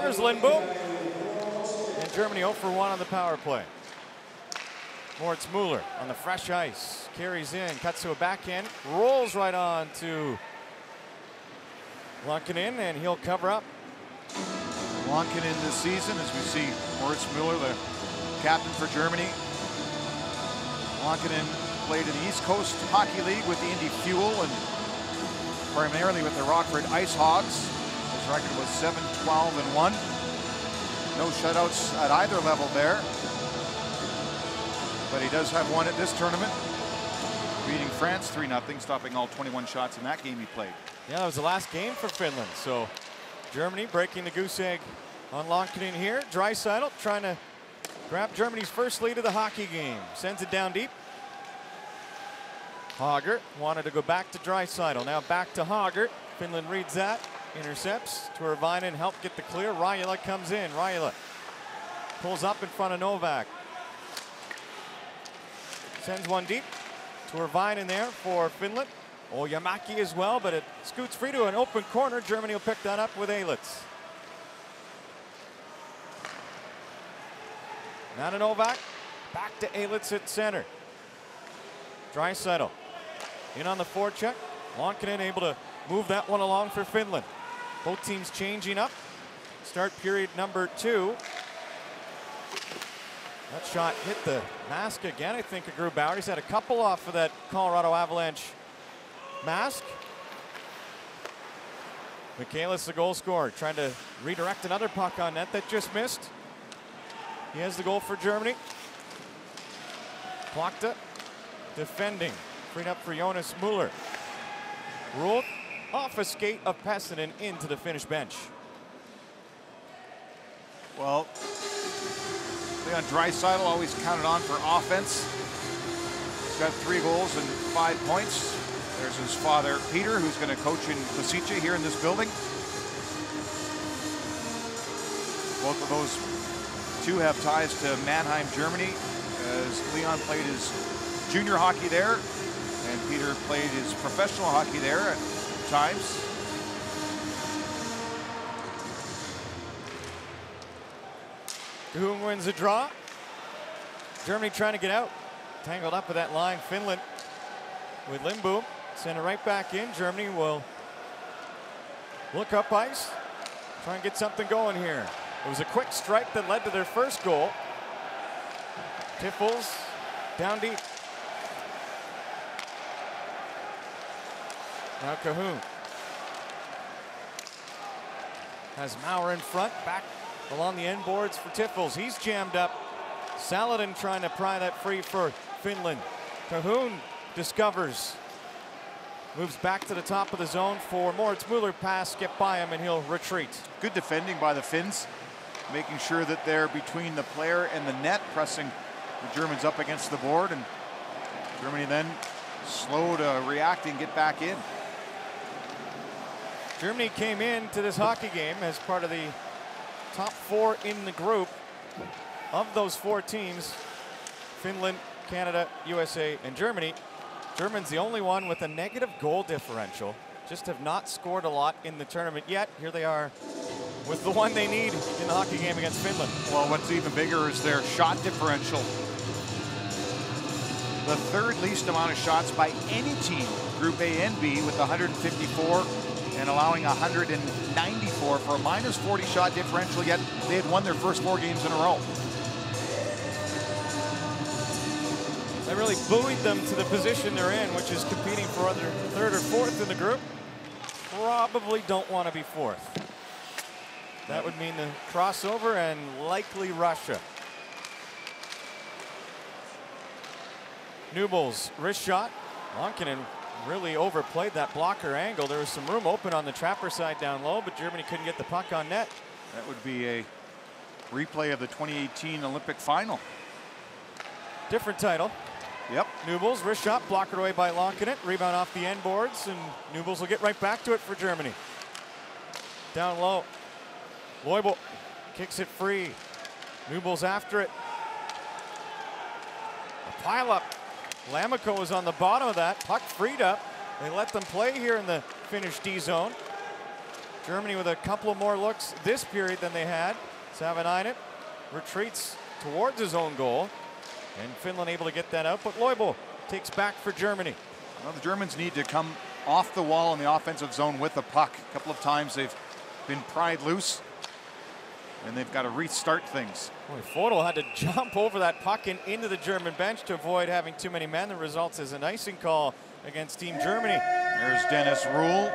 There's Lindbohm. And Germany 0 for 1 on the power play. Moritz Mueller on the fresh ice. Carries in, cuts to a backhand, rolls right on to Lankinen, and he'll cover up. Lankinen this season, as we see Moritz Müller, the captain for Germany. Lankinen played in the East Coast Hockey League with the Indy Fuel and primarily with the Rockford Ice Hogs. His record was 7, 12, and 1. No shutouts at either level there. But he does have one at this tournament, beating France 3 0, stopping all 21 shots in that game he played. Yeah, that was the last game for Finland. So Germany breaking the goose egg on Lankinen here. Draisaitl trying to grab Germany's first lead of the hockey game. Sends it down deep. Hager wanted to go back to Draisaitl. Now back to Hager. Finland reads that. Intercepts. Tyrväinen help get the clear. Rajala comes in. Rajala pulls up in front of Nowak. Sends one deep. Tyrväinen there for Finland. Oh, Yamaki as well, but it scoots free to an open corner. Germany will pick that up with Ehliz. Now to Nowak. Back to Ehliz at center. Draisaitl in on the forecheck. Lankinen able to move that one along for Finland. Both teams changing up. Start period number two. That shot hit the mask again, I think, of Grubauer. He's had a couple off of that Colorado Avalanche mask. Michaelis, the goal scorer, trying to redirect another puck on net that just missed. He has the goal for Germany. Plachta defending. Freed up for Jonas Mueller. Ruled off a skate of Pesonen into the Finnish bench. Well, Leon Draisaitl always counted on for offense. He's got three goals and five points. There's his father, Peter, who's going to coach in Kosice here in this building. Both of those two have ties to Mannheim, Germany, as Leon played his junior hockey there, and Peter played his professional hockey there at times. Who wins the draw? Germany trying to get out. Tangled up with that line. Finland with Lindbohm. Send it right back in. Germany will look up ice. Try and get something going here. It was a quick strike that led to their first goal. Tiffels down deep. Now Kahun. Has Maurer in front, back along the end boards for Tiffels. He's jammed up. Saladin trying to pry that free for Finland. Kahun discovers. Moves back to the top of the zone for Moritz Mueller pass, get by him, and he'll retreat. Good defending by the Finns, making sure that they're between the player and the net, pressing the Germans up against the board, and Germany then slow to react and get back in. Germany came into this hockey game as part of the top four in the group. Of those four teams, Finland, Canada, USA, and Germany, Germany's the only one with a negative goal differential. Just have not scored a lot in the tournament yet. Here they are with the one they need in the hockey game against Finland. Well, what's even bigger is their shot differential. The third least amount of shots by any team, Group A and B, with 154 and allowing 194 for a minus 40 shot differential, yet they had won their first four games in a row. That really buoyed them to the position they're in, which is competing for other third or fourth in the group. Probably don't want to be fourth. That would mean the crossover and likely Russia. Noebels wrist shot. Lankinen really overplayed that blocker angle. There was some room open on the trapper side down low, but Germany couldn't get the puck on net. That would be a replay of the 2018 Olympic final. Different title. Yep. Noebels wrist shot blocked away by Lankinen. Rebound off the end boards, and Noebels will get right back to it for Germany. Down low. Loibl kicks it free. Noebels after it. A pile up. Lammikko is on the bottom of that. Puck freed up. They let them play here in the Finnish D zone. Germany with a couple of more looks this period than they had. Savinainen retreats towards his own goal. And Finland able to get that out, but Loibl takes back for Germany. Well, the Germans need to come off the wall in the offensive zone with the puck. A couple of times they've been pried loose, and they've got to restart things. Boy, had to jump over that puck and into the German bench to avoid having too many men. The result is an icing call against Team Germany. There's Dennis Reul,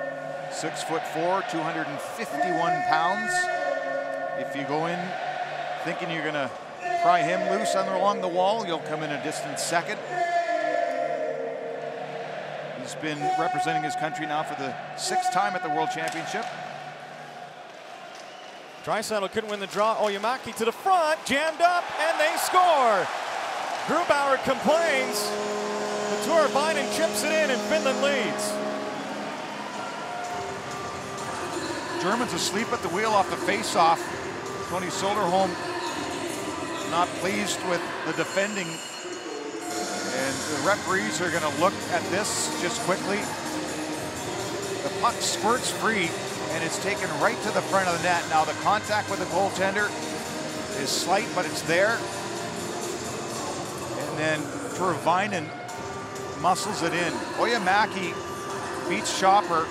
six foot four, 251 pounds. If you go in thinking you're going to pry him loose on along the wall, you'll come in a distant second. He's been representing his country now for the sixth time at the World Championship. Draisaitl couldn't win the draw. Ojamäki to the front, jammed up, and they score. Grubauer complains. Latour Binen chips it in, and Finland leads. Germans asleep at the wheel off the face-off. Tony Soderholm not pleased with the defending. And the referees are going to look at this just quickly. The puck squirts free and it's taken right to the front of the net. Now the contact with the goaltender is slight, but it's there. And then Teravainen muscles it in. Ojamäki beats Schopper,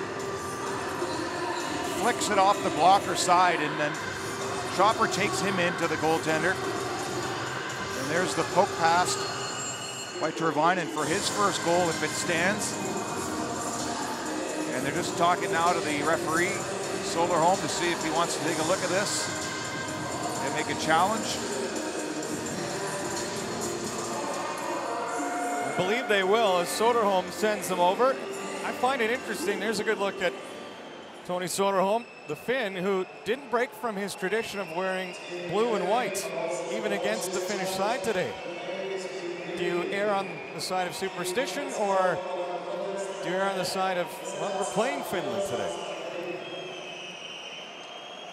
flicks it off the blocker side, and then Schopper takes him into the goaltender. And there's the poke pass by Teravainen for his first goal if it stands. And they're just talking now to the referee, Soderholm, to see if he wants to take a look at this and make a challenge. I believe they will as Soderholm sends them over. I find it interesting. There's a good look at Tony Soderholm, the Finn, who didn't break from his tradition of wearing blue and white, even against the Finnish side today. Do you err on the side of superstition or do you err on the side of, well, we're playing Finland today?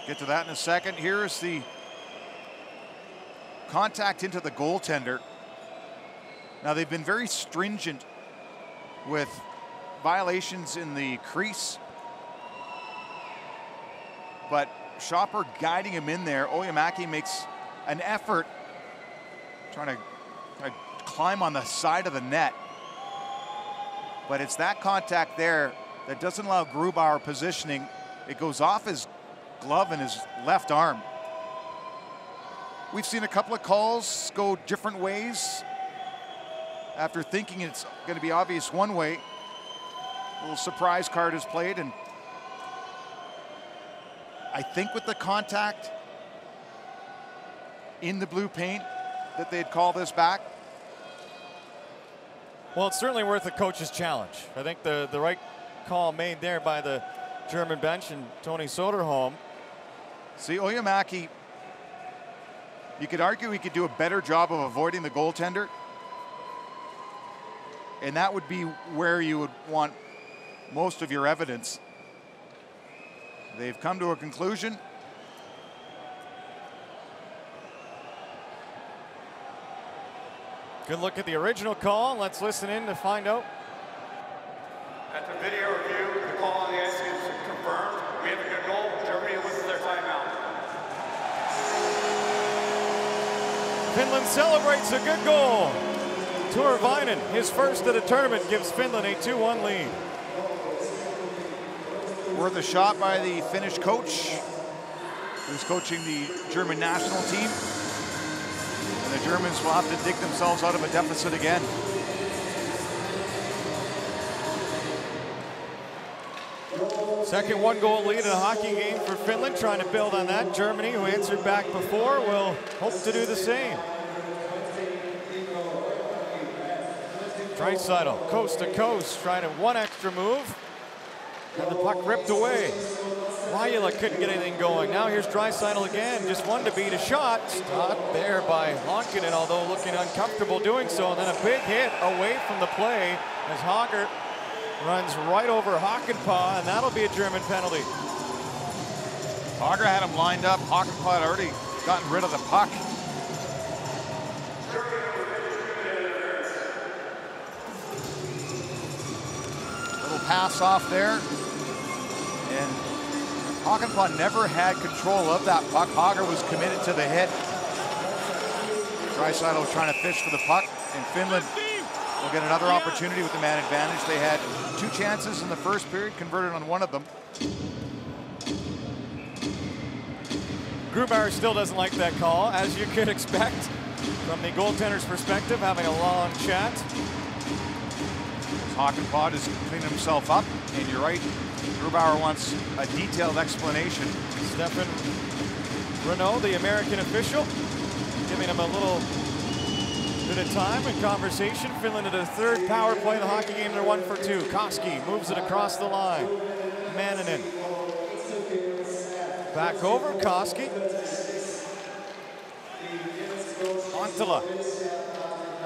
Get to that in a second. Here's the contact into the goaltender. Now, they've been very stringent with violations in the crease. But Schopper guiding him in there. Ojamäki makes an effort trying to, trying to climb on the side of the net. But it's that contact there that doesn't allow Grubauer positioning. It goes off his glove and his left arm. We've seen a couple of calls go different ways after thinking it's going to be obvious one way. A little surprise card is played, and I think with the contact in the blue paint that they'd call this back. Well, it's certainly worth a coach's challenge. I think the, the right call made there by the German bench and Tony Soderholm. See, Ojamäki, you could argue he could do a better job of avoiding the goaltender. And that would be where you would want most of your evidence. They've come to a conclusion. Good look at the original call. Let's listen in to find out. At the video review, the call on the ice is confirmed. We have a good goal. Germany loses their timeout. Finland celebrates a good goal. Tyrväinen, his first of the tournament, gives Finland a 2-1 lead. Worth a shot by the Finnish coach, who's coaching the German national team. And the Germans will have to dig themselves out of a deficit again. Second one goal lead in a hockey game for Finland, trying to build on that. Germany, who answered back before, will hope to do the same. Draisaitl, coast to coast, trying to one extra move. And the puck ripped away. Rajala couldn't get anything going. Now here's Draisaitl again, just one to beat a shot. Stopped there by Lankinen, although looking uncomfortable doing so. And then a big hit away from the play as Hager runs right over Hakanpää, and that'll be a German penalty. Hager had him lined up. Hakanpää had already gotten rid of the puck. Little pass off there. And Hakanpää never had control of that puck. Hager was committed to the hit. Draisaitl trying to fish for the puck, and Finland will get another opportunity with the man advantage. They had two chances in the first period, converted on one of them. Grubauer still doesn't like that call, as you could expect from the goaltender's perspective, having a long chat. Hakanpää is cleaning himself up, and you're right. Grubauer wants a detailed explanation. Stefan Reneau, the American official, giving him a little bit of time and conversation. Finland at a third power play in the hockey game. They're one for two. Kaski moves it across the line. Manninen. Back over, Kaski. Anttila.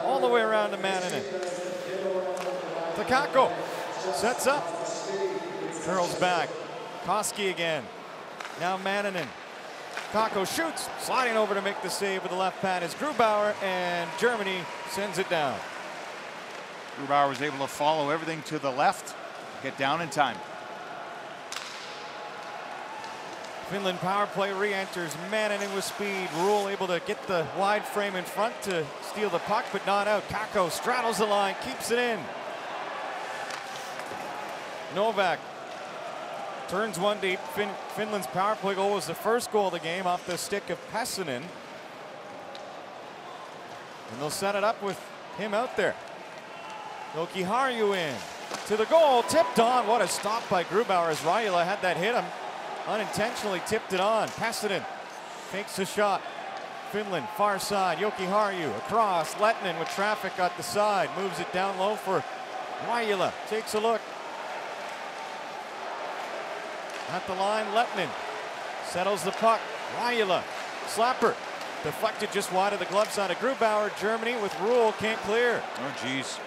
All the way around to Manninen. Takako sets up. Curls back. Kaski again. Now Manninen. Kakko shoots, sliding over to make the save with the left pad is Grubauer, and Germany sends it down. Grubauer was able to follow everything to the left, get down in time. Finland power play re-enters, Manninen with speed. Reul able to get the wide frame in front to steal the puck, but not out. Kakko straddles the line, keeps it in. Nowak turns one deep. Fin Finland's power play goal was the first goal of the game off the stick of Pesonen. And they'll set it up with him out there. Jokiharju in to the goal, tipped on. What a stop by Grubauer as Rajala had that hit him. Unintentionally tipped it on. Pesonen takes a shot. Finland, far side. Jokiharju across. Lehtonen with traffic at the side. Moves it down low for Rajala. Takes a look. At the line, Lehtonen settles the puck. Rajala, slapper. Deflected just wide of the glove side of Grubauer. Germany with Reul can't clear. Oh, geez.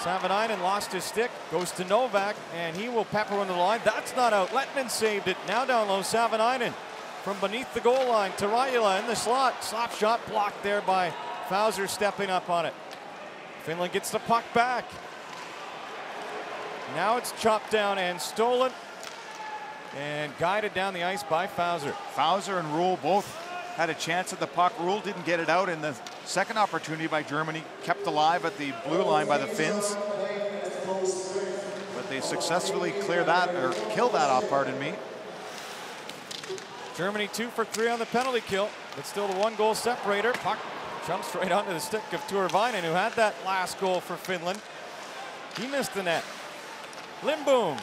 Savinainen lost his stick, goes to Nowak, and he will pepper into the line. That's not out. Lehtonen saved it. Now down low, Savinainen from beneath the goal line to Rajala in the slot. Slap shot blocked there by Fauser stepping up on it. Finland gets the puck back. Now it's chopped down and stolen and guided down the ice by Fauser. Fauser and Reul both had a chance at the puck. Reul didn't get it out, and the second opportunity by Germany kept alive at the blue line by the Finns. But they successfully clear that, or kill that off, pardon me. Germany two for three on the penalty kill, but still the one goal separator. Puck jumps right onto the stick of Tyrväinen, who had that last goal for Finland. He missed the net. Lindbohm.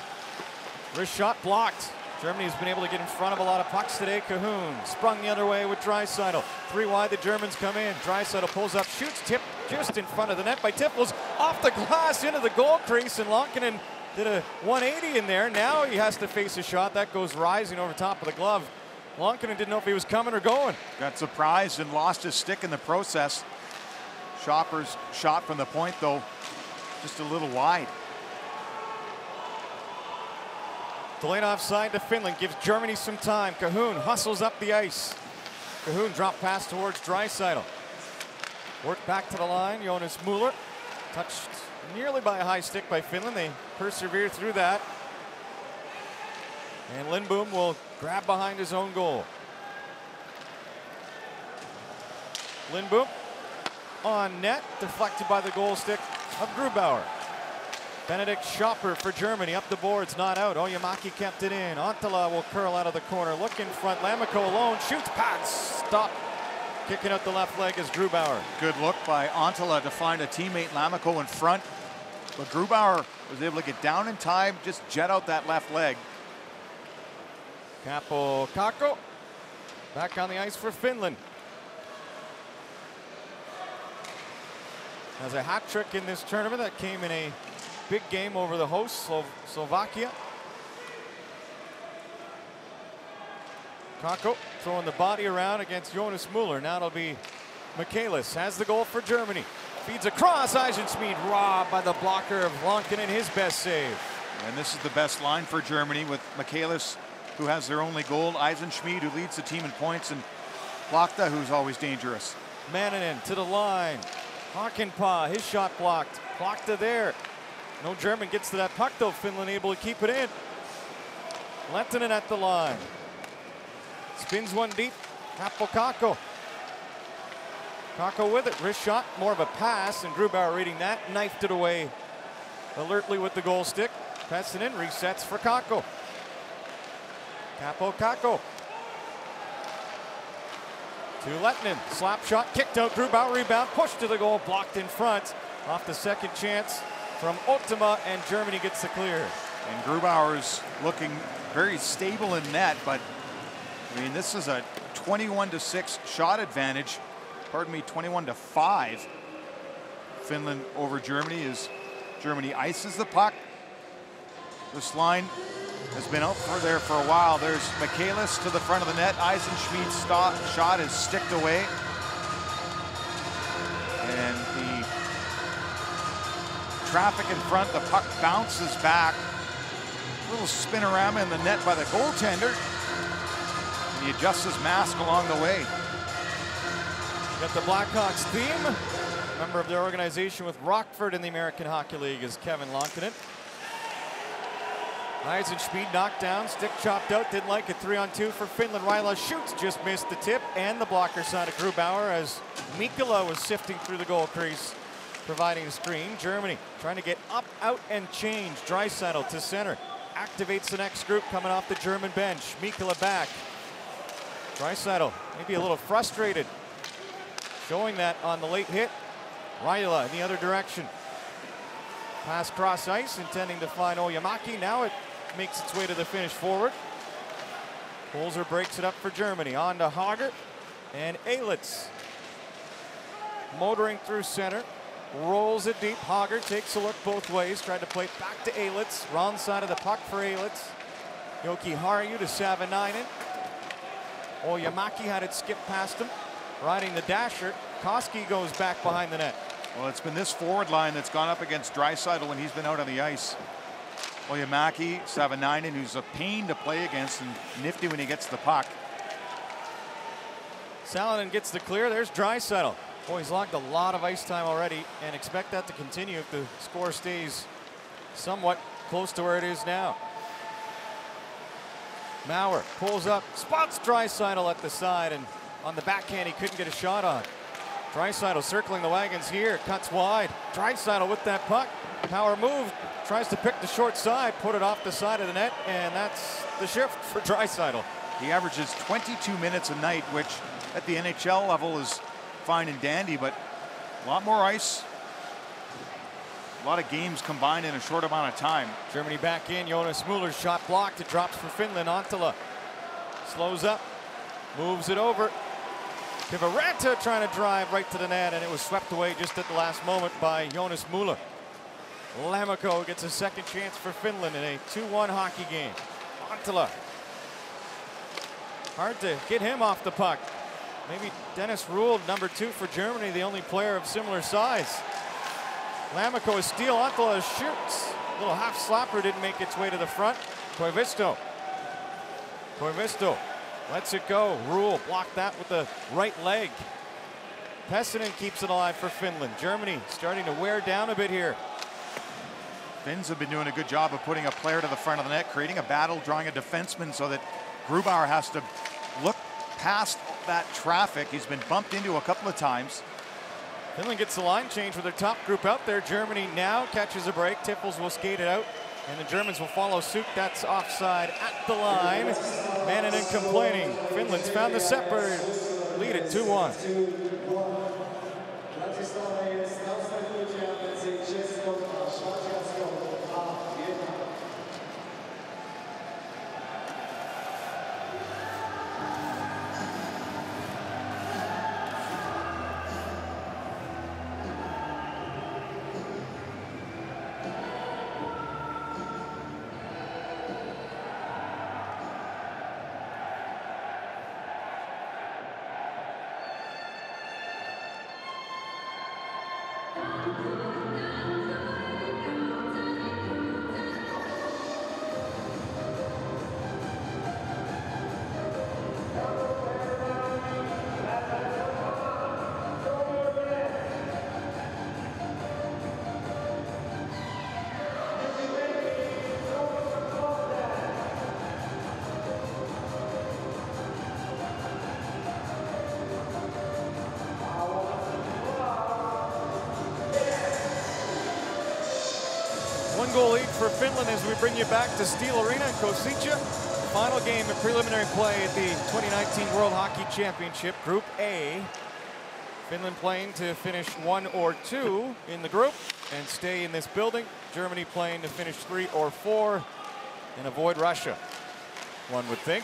Wrist shot blocked. Germany's been able to get in front of a lot of pucks today. Kahun sprung the other way with Draisaitl. Three wide, the Germans come in. Draisaitl pulls up, shoots, tip just in front of the net by Tiffels. Off the glass into the goal crease, and Lankinen did a 180 in there. Now he has to face a shot that goes rising over top of the glove. Lankinen didn't know if he was coming or going. Got surprised and lost his stick in the process. Schopper's shot from the point, though, just a little wide. Delayed offside to Finland gives Germany some time. Kahun hustles up the ice. Kahun drop pass towards Draisaitl. Work back to the line. Jonas Mueller touched nearly by a high stick by Finland. They persevere through that. And Lindbohm will grab behind his own goal. Lindbohm on net, deflected by the goal stick of Grubauer. Benedikt Schopper for Germany up the boards, not out. Ojamäki kept it in. Anttila will curl out of the corner. Look in front. Lammikko alone shoots pass. Stop. Kicking out the left leg is Grubauer. Good look by Anttila to find a teammate Lammikko in front. But Grubauer was able to get down in time, just jet out that left leg. Kaapo Kakko back on the ice for Finland. Has a hat trick in this tournament that came in a big game over the host, Slo Slovakia. Kakko throwing the body around against Jonas Mueller. Now it'll be Michaelis has the goal for Germany. Feeds across Eisenschmid, robbed by the blocker of Lankinen his best save. And this is the best line for Germany with Michaelis, who has their only goal, Eisenschmid, who leads the team in points, and Plachta, who's always dangerous. Manninen to the line. Hakanpää, his shot blocked. Plachta there. No German gets to that puck though. Finland able to keep it in. Lehtonen at the line. Spins one deep. Kaapo Kakko. Kakko with it. Wrist shot. More of a pass. And Grubauer reading that. Knifed it away alertly with the goal stick. Passing in. Resets for. Kaapo Kakko. To Lehtonen. Slap shot. Kicked out. Grubauer rebound. Pushed to the goal. Blocked in front. Off the second chance from Ohtamaa. And Germany gets the clear. And Grubauer's looking very stable in net, but I mean, this is a 21 to 6 shot advantage. Pardon me, 21 to 5. Finland over Germany as Germany ices the puck. This line has been out for there for a while. There's Michaelis to the front of the net. Eisenschmid's stop, shot is sticked away. And the traffic in front, the puck bounces back. A little spinorama in the net by the goaltender. And he adjusts his mask along the way. Got the Blackhawks theme. Member of their organization with Rockford in the American Hockey League is Kevin Lankinen. Eisenschmid knocked down, stick chopped out, didn't like it. Three on two for Finland. Rajala shoots, just missed the tip and the blocker side of Grubauer as Mikkola was sifting through the goal crease, providing a screen. Germany trying to get up, out, and change. Draisaitl to center. Activates the next group coming off the German bench. Mikkola back. Draisaitl maybe a little frustrated. Showing that on the late hit. Rajala in the other direction. Pass cross ice, intending to find Ojamäki. Now it makes its way to the finish forward. Holzer breaks it up for Germany. On to Hager and Ehliz. Motoring through center. Rolls it deep. Hager takes a look both ways. Tried to play it back to Ehliz. Wrong side of the puck for Ehliz. Yoki Haru to Savinainen. Ojamäki had it skip past him. Riding the dasher. Kaski goes back behind the net. Well, it's been this forward line that's gone up against Draisaitl when he's been out on the ice. Ojamäki, Savinainen, who's a pain to play against and nifty when he gets the puck. Sallinen gets the clear. There's Draisaitl. Boy, he's logged a lot of ice time already and expect that to continue if the score stays somewhat close to where it is now. Maurer pulls up, spots Draisaitl at the side, and on the backhand he couldn't get a shot on. Draisaitl circling the wagons here, cuts wide. Draisaitl with that puck. Power move, tries to pick the short side, put it off the side of the net, and that's the shift for Draisaitl. He averages 22 minutes a night, which at the NHL level is fine and dandy, but a lot more ice A lot of games combined in a short amount of time. Germany back in. Jonas Muller's shot blocked. It drops for Finland. Anttila slows up, moves it over. Kiviranta trying to drive right to the net, and it was swept away just at the last moment by Jonas Muller. Lammikko gets a second chance for Finland in a 2-1 hockey game. Anttila. Hard to get him off the puck. Maybe Dennis Ruled, number two for Germany, the only player of similar size. Lammikko a steal. Anttila shoots. A little half slapper didn't make its way to the front. Koivisto. Koivisto lets it go. Reul blocked that with the right leg. Pesonen keeps it alive for Finland. Germany starting to wear down a bit here. Finns have been doing a good job of putting a player to the front of the net, creating a battle, drawing a defenseman so that Grubauer has to look past that traffic. He's been bumped into a couple of times. Finland gets the line change with their top group out there. Germany now catches a break. Tiffels will skate it out, and the Germans will follow suit. That's offside at the line. Manninen complaining. Finland's found the separate lead at 2-1. For Finland as we bring you back to Steel Arena in Kosice. Final game of preliminary play at the 2019 World Hockey Championship, Group A. Finland playing to finish one or two in the group and stay in this building. Germany playing to finish three or four and avoid Russia, one would think.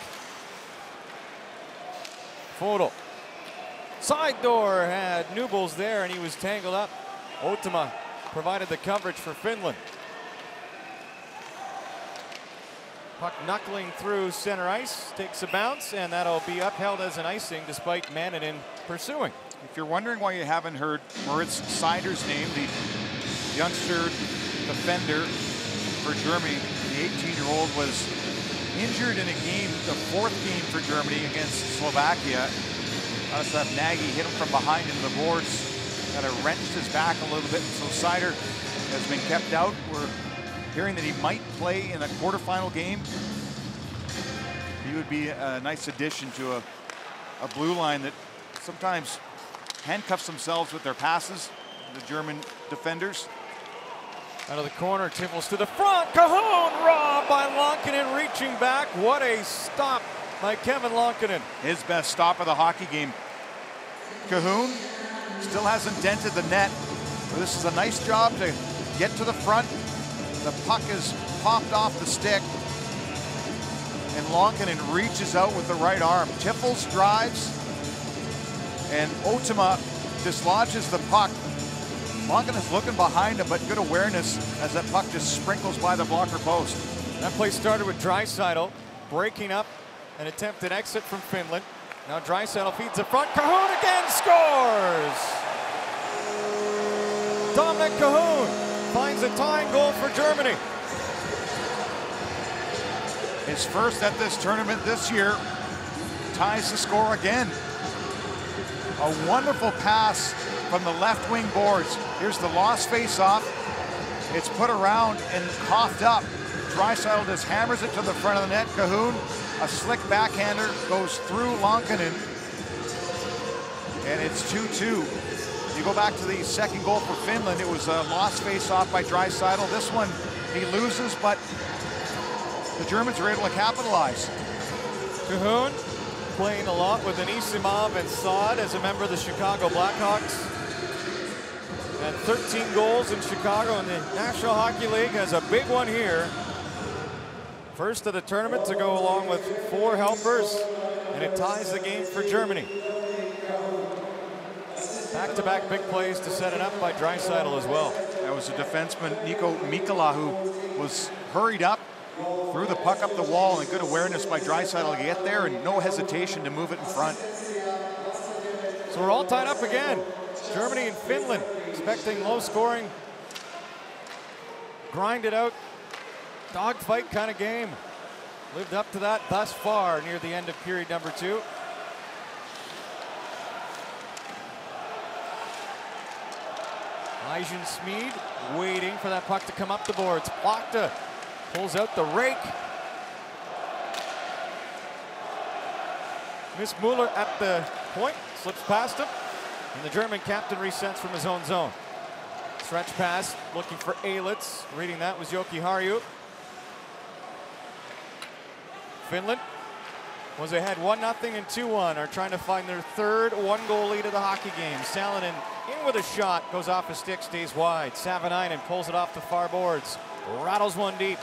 Pföderl. Side door had Noebels there and he was tangled up. Ohtamaa provided the coverage for Finland. Puck knuckling through center ice, takes a bounce, and that'll be upheld as an icing despite Manninen pursuing. If you're wondering why you haven't heard Moritz Seider's name, the youngster defender for Germany, the 18-year-old was injured in a game, the fourth game for Germany against Slovakia. Radoslav Nagy hit him from behind in the boards, kind of wrenched his back a little bit, so Seider has been kept out. We're hearing that he might play in a quarterfinal game. He would be a nice addition to a, a blue line that sometimes handcuffs themselves with their passes, the German defenders. Out of the corner, Tiffels to the front. Kahun robbed by Lankinen reaching back. What a stop by Kevin Lankinen. His best stop of the hockey game. Kahun still hasn't dented the net. This is a nice job to get to the front. The puck is popped off the stick. And Lankinen reaches out with the right arm. Tiffels drives. And Ohtamaa dislodges the puck. Lankinen is looking behind him, but good awareness as that puck just sprinkles by the blocker post. That play started with Draisaitl breaking up an attempted exit from Finland. Now Draisaitl feeds the front. Kahun again scores! Dominik Kahun finds a tying goal for Germany. His first at this tournament this year ties the score again. A wonderful pass from the left wing boards. Here's the lost face-off. It's put around and coughed up. Draisaitl just hammers it to the front of the net. Kahun, a slick backhander, goes through Lankinen. And it's 2-2. Go back to the second goal for Finland, it was a lost face-off by Draisaitl. This one, he loses, but the Germans are able to capitalize. Kahun playing a lot with Anisimov and Saad as a member of the Chicago Blackhawks. And 13 goals in Chicago in the National Hockey League. Has a big one here. First of the tournament to go along with four helpers, and it ties the game for Germany. Back-to-back big plays to set it up by Draisaitl as well. That was a defenseman, Niko Mikkola, who was hurried up, threw the puck up the wall, and good awareness by Draisaitl to get there, and no hesitation to move it in front. So we're all tied up again. Germany and Finland expecting low scoring, grind it out, dogfight kind of game. Lived up to that thus far near the end of period number two. Eisenschmid waiting for that puck to come up the boards. Plachta pulls out the rake. Miss Mueller at the point, slips past him, and the German captain resets from his own zone. Stretch pass, looking for Ehliz. Reading that was Jokiharju. Finland was ahead 1 0 and 2 1, are trying to find their third one goal lead of the hockey game. Sallinen with a shot, goes off a stick, stays wide. Savinainen pulls it off the far boards, rattles one deep.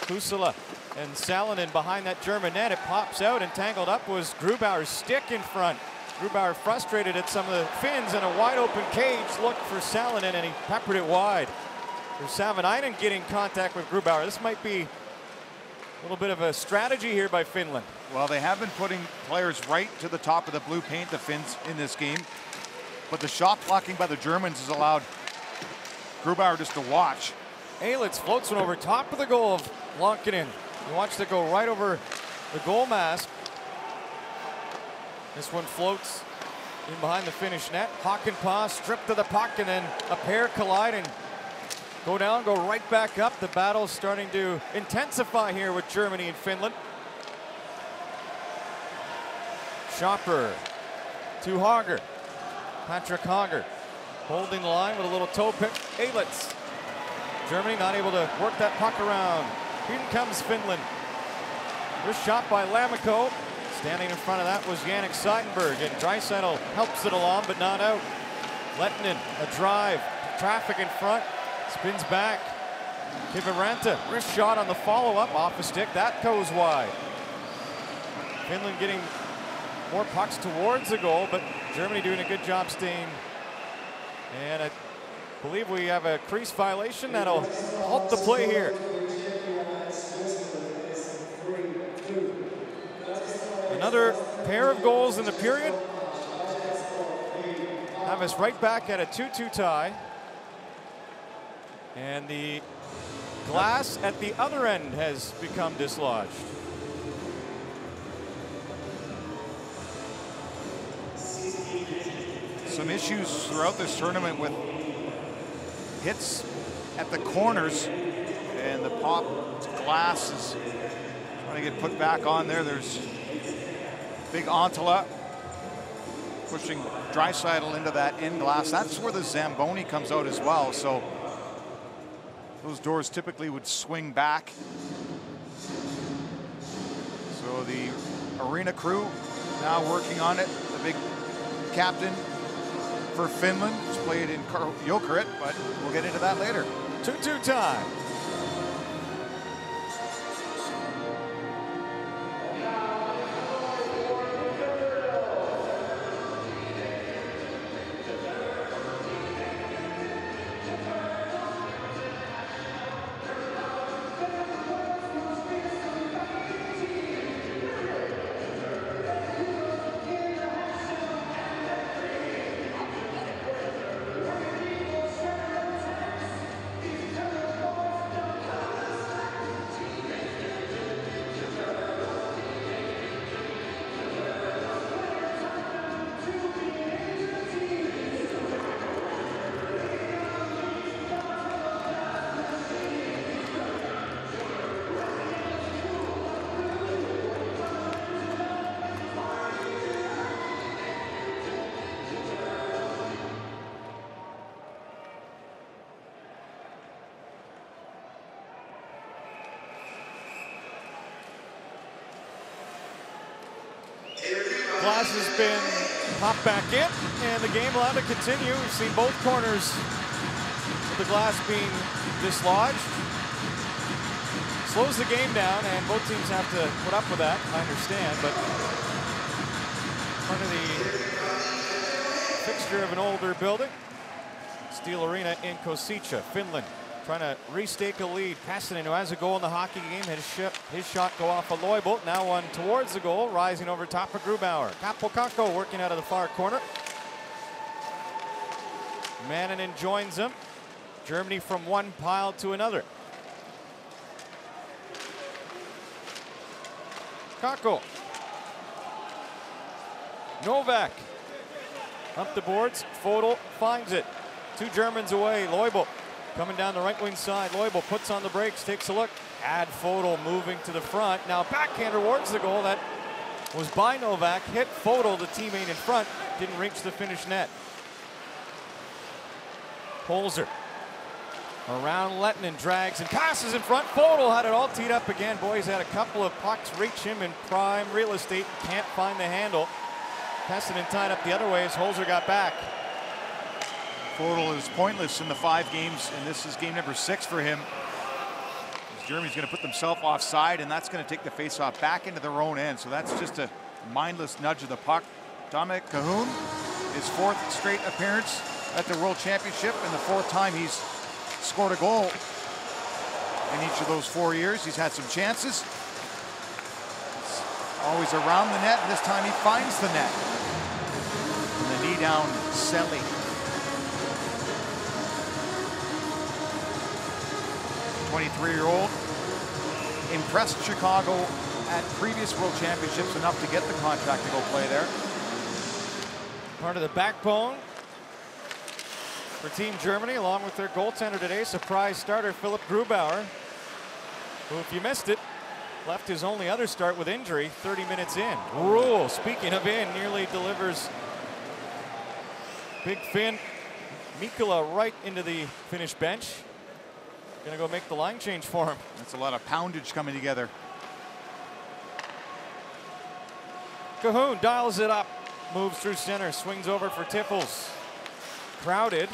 Kuusela and Sallinen behind that German net. It pops out and tangled up was Grubauer's stick in front. Grubauer frustrated at some of the Finns in a wide open cage, looked for Sallinen and he peppered it wide. There's Savinainen getting contact with Grubauer. This might be a little bit of a strategy here by Finland. Well, they have been putting players right to the top of the blue paint, the Finns, in this game. But the shot blocking by the Germans has allowed Grubauer just to watch. Ehliz floats one over top of the goal of Lankinen. You watch it go right over the goal mask. This one floats in behind the Finnish net. Hakanpää stripped to the puck and then a pair collide and go down, go right back up. The battle's starting to intensify here with Germany and Finland. Schopper to Hager. Patrick Hager holding the line with a little toe pick. Ehliz. Germany not able to work that puck around. Here comes Finland. This shot by Lammikko. Standing in front of that was Yannick Seidenberg, and Draisaitl helps it along, but not out. Lehtonen, a drive, traffic in front, spins back. Kiviranta, wrist shot on the follow-up, off a stick, that goes wide. Finland getting more pucks towards the goal, but Germany doing a good job staying. And I believe we have a crease violation that'll halt the play here. Another pair of goals in the period. Have us right back at a 2-2 tie. And the glass at the other end has become dislodged. Some issues throughout this tournament with hits at the corners and the pop glass is trying to get put back on there. There's big Anttila pushing Draisaitl into that end glass. That's where the Zamboni comes out as well. So those doors typically would swing back. So the arena crew now working on it. The big captain for Finland has played in Jokerit, but we'll get into that later. 2-2 tie. Has been popped back in, and the game allowed to continue. We've seen both corners of the glass being dislodged. Slows the game down, and both teams have to put up with that, I understand, but part of the fixture of an older building. Steel Arena in Kosice, Finland, trying to restake a lead. Pesonen, who has a goal in the hockey game, his, ship, his shot go off a Loibl. Now one towards the goal, rising over top of Grubauer. Kaapo Kakko working out of the far corner. Manninen joins him. Germany from one pile to another. Kakko. Nowak. Up the boards. Pföderl finds it. Two Germans away. Loibl coming down the right wing side. Loibl puts on the brakes, takes a look. Add Pföderl moving to the front. Now backhander towards the goal. That was by Nowak. Hit Pföderl, the teammate in front. Didn't reach the finish net. Holzer around Lehtonen drags and passes in front. Pföderl had it all teed up again. Boys had a couple of pucks reach him in prime real estate. Can't find the handle. Pesonen tied up the other way as Holzer got back. Pföderl is pointless in the five games, and this is game number six for him. Germany's going to put themselves offside, and that's going to take the faceoff back into their own end. So that's just a mindless nudge of the puck. Dominik Kahun, his fourth straight appearance at the World Championship, and the fourth time he's scored a goal in each of those four years. He's had some chances. Always around the net, and this time he finds the net. And the knee down, Selly. 23-year-old, impressed Chicago at previous World Championships enough to get the contract to go play there. Part of the backbone for Team Germany, along with their goaltender today, surprise starter Philipp Grubauer, who, if you missed it, left his only other start with injury 30 minutes in. Reul, speaking of in, nearly delivers Big Finn Mikkola right into the Finnish bench. Gonna go make the line change for him. That's a lot of poundage coming together. Kahun dials it up, moves through center, swings over for Tiffels. Crowded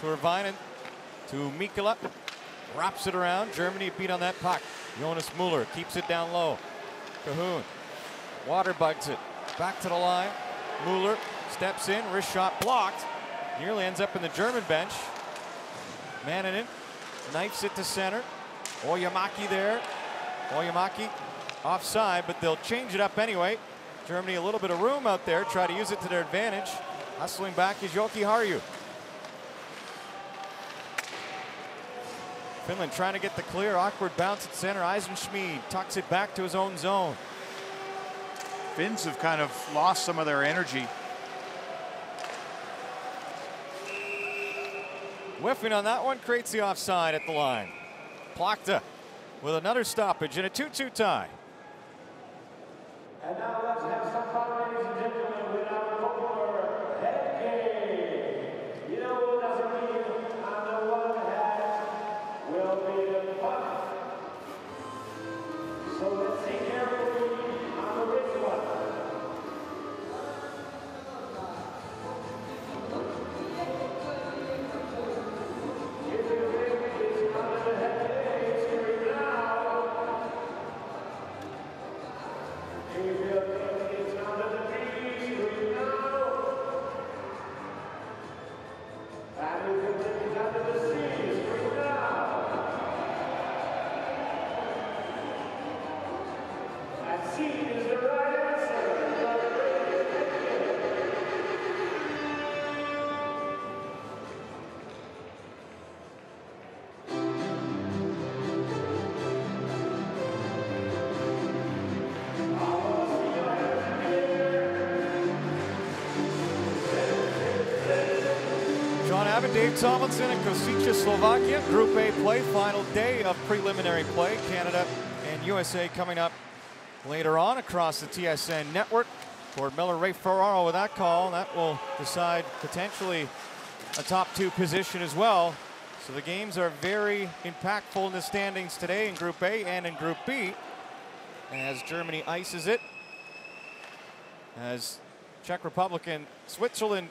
to Irvine to Mikkola. Wraps it around. Germany beat on that puck. Jonas Muller keeps it down low. Kahun. Water bugs it. Back to the line. Muller steps in. Wrist shot blocked. Nearly ends up in the German bench. Manninen knifes it to center. Ojamäki there. Ojamäki offside, but they'll change it up anyway. Germany a little bit of room out there. Try to use it to their advantage. Hustling back is Jokiharju. Finland trying to get the clear, awkward bounce at center. Eisenschmid tucks it back to his own zone. Finns have kind of lost some of their energy. Whiffing on that one creates the offside at the line. Plachta with another stoppage and a 2-2 tie. And now let's have some fun, Tomlinson, and Kosice, Slovakia. Group A play, final day of preliminary play. Canada and USA coming up later on across the TSN network. Gord Miller, Ray Ferraro with that call. That will decide potentially a top two position as well. So the games are very impactful in the standings today in Group A and in Group B. As Germany ices it. As Czech Republic and Switzerland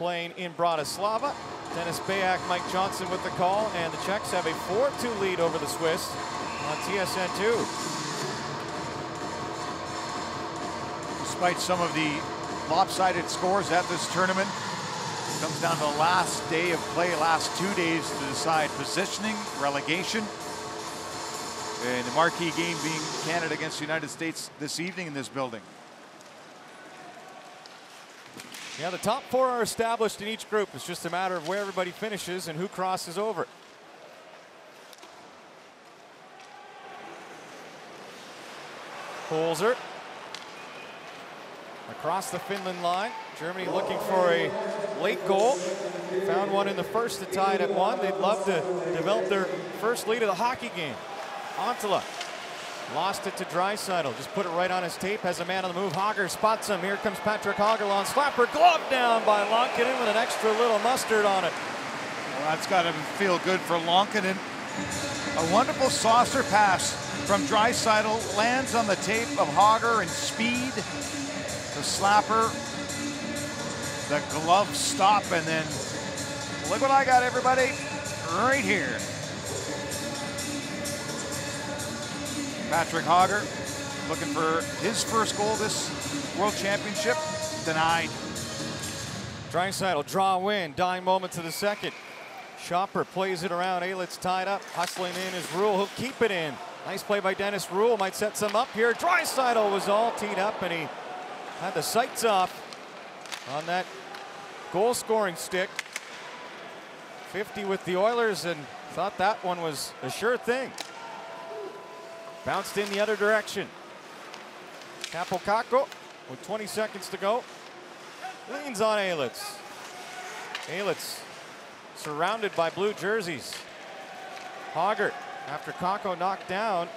playing in Bratislava. Dennis Beyak, Mike Johnson with the call, and the Czechs have a 4-2 lead over the Swiss on TSN2. Despite some of the lopsided scores at this tournament, it comes down to the last day of play, last two days to decide positioning, relegation, and the marquee game being Canada against the United States this evening in this building. Yeah, the top four are established in each group. It's just a matter of where everybody finishes and who crosses over. Holzer across the Finland line. Germany looking for a late goal. Found one in the first to tie it at one. They'd love to develop their first lead of the hockey game. Anttila lost it to Draisaitl. Just put it right on his tape. Has a man on the move. Hager spots him. Here comes Patrick Hagerlon. Slapper glove down by Lankinen with an extra little mustard on it. Well, that's got to feel good for Lankinen. A wonderful saucer pass from Draisaitl lands on the tape of Hager and speed. The slapper, the glove stop, and then look what I got, everybody, right here. Patrick Hager looking for his first goal this World Championship, denied. Draisaitl draw win, dying moments of the second. Schopper plays it around. Ehliz tied up. Hustling in is Reul. He'll keep it in. Nice play by Dennis Reul. Might set some up here. Draisaitl was all teed up and he had the sights off on that goal scoring stick. 50 with the Oilers and thought that one was a sure thing. Bounced in the other direction. Kaapo Kakko with 20 seconds to go. Leans on Ehliz. Ehliz surrounded by blue jerseys. Hoggart, after Kakko knocked down,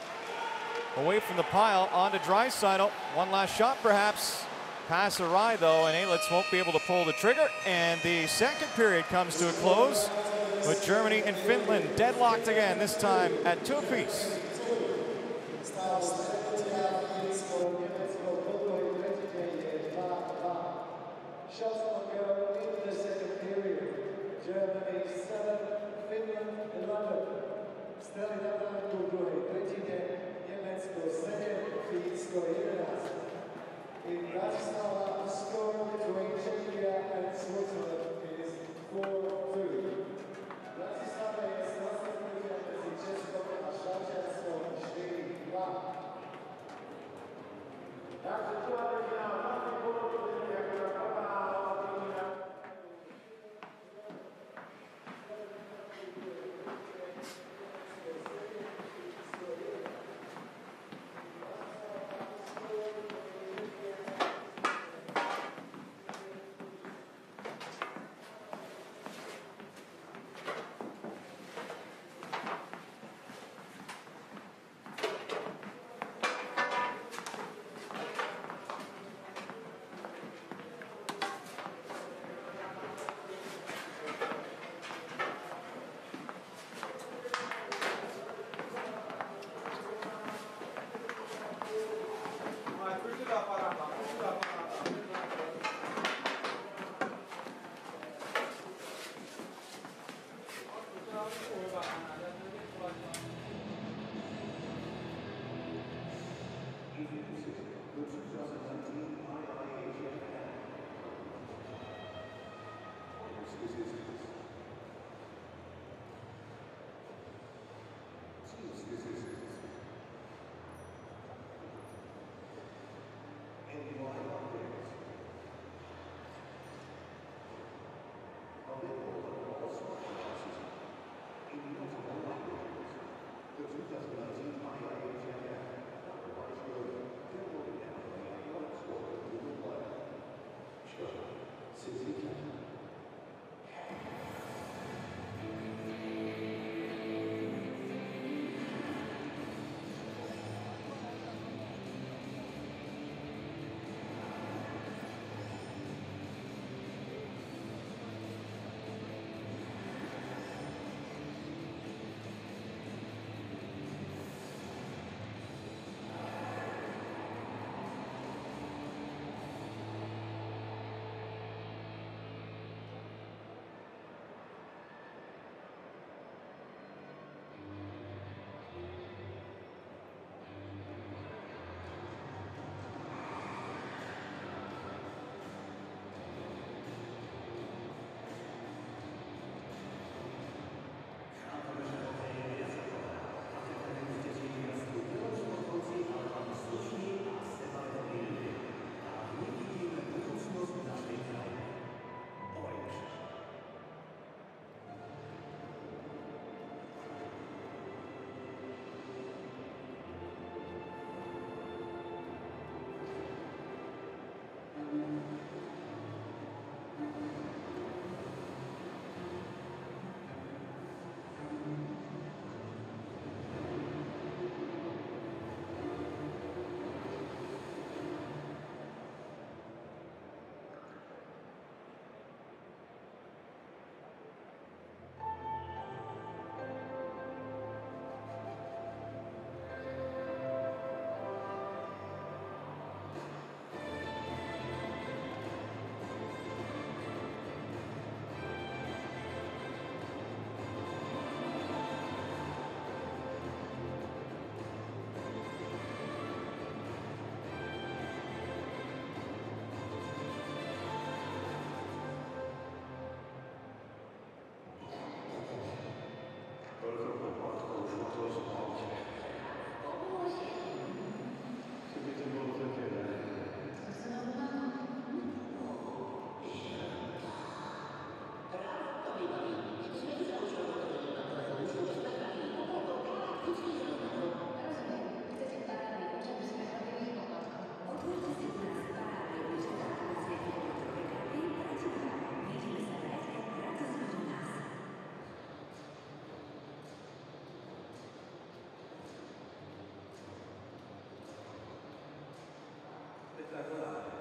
away from the pile, onto Draisaitl. One last shot, perhaps. Pass awry, though, and Ehliz won't be able to pull the trigger. And the second period comes to a close with Germany and Finland deadlocked again, this time at two apiece. Shots on goal in the second period. Germany 7, Finland 11. Stali na bramku v tretine, Nemecko 7, Fínsko 11. In Bratislava, the score between Czechia and Switzerland is 4-2. Stav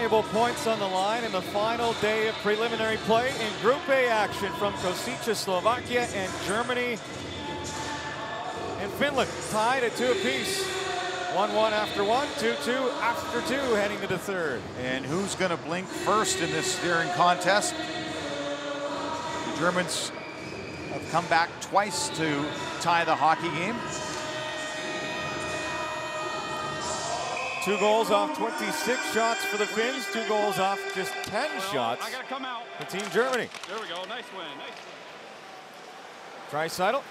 Valuable points on the line in the final day of preliminary play in Group A action from Kosice, Slovakia and Germany and Finland tied at two apiece. 1-1 after one, 2-2 after two heading to the third. And who's going to blink first in this steering contest? The Germans have come back twice to tie the hockey game. Two goals off 26 shots for the Finns, two goals off just 10 shots I gotta come out. for Team Germany. There we go. Nice win. Nice Draisaitl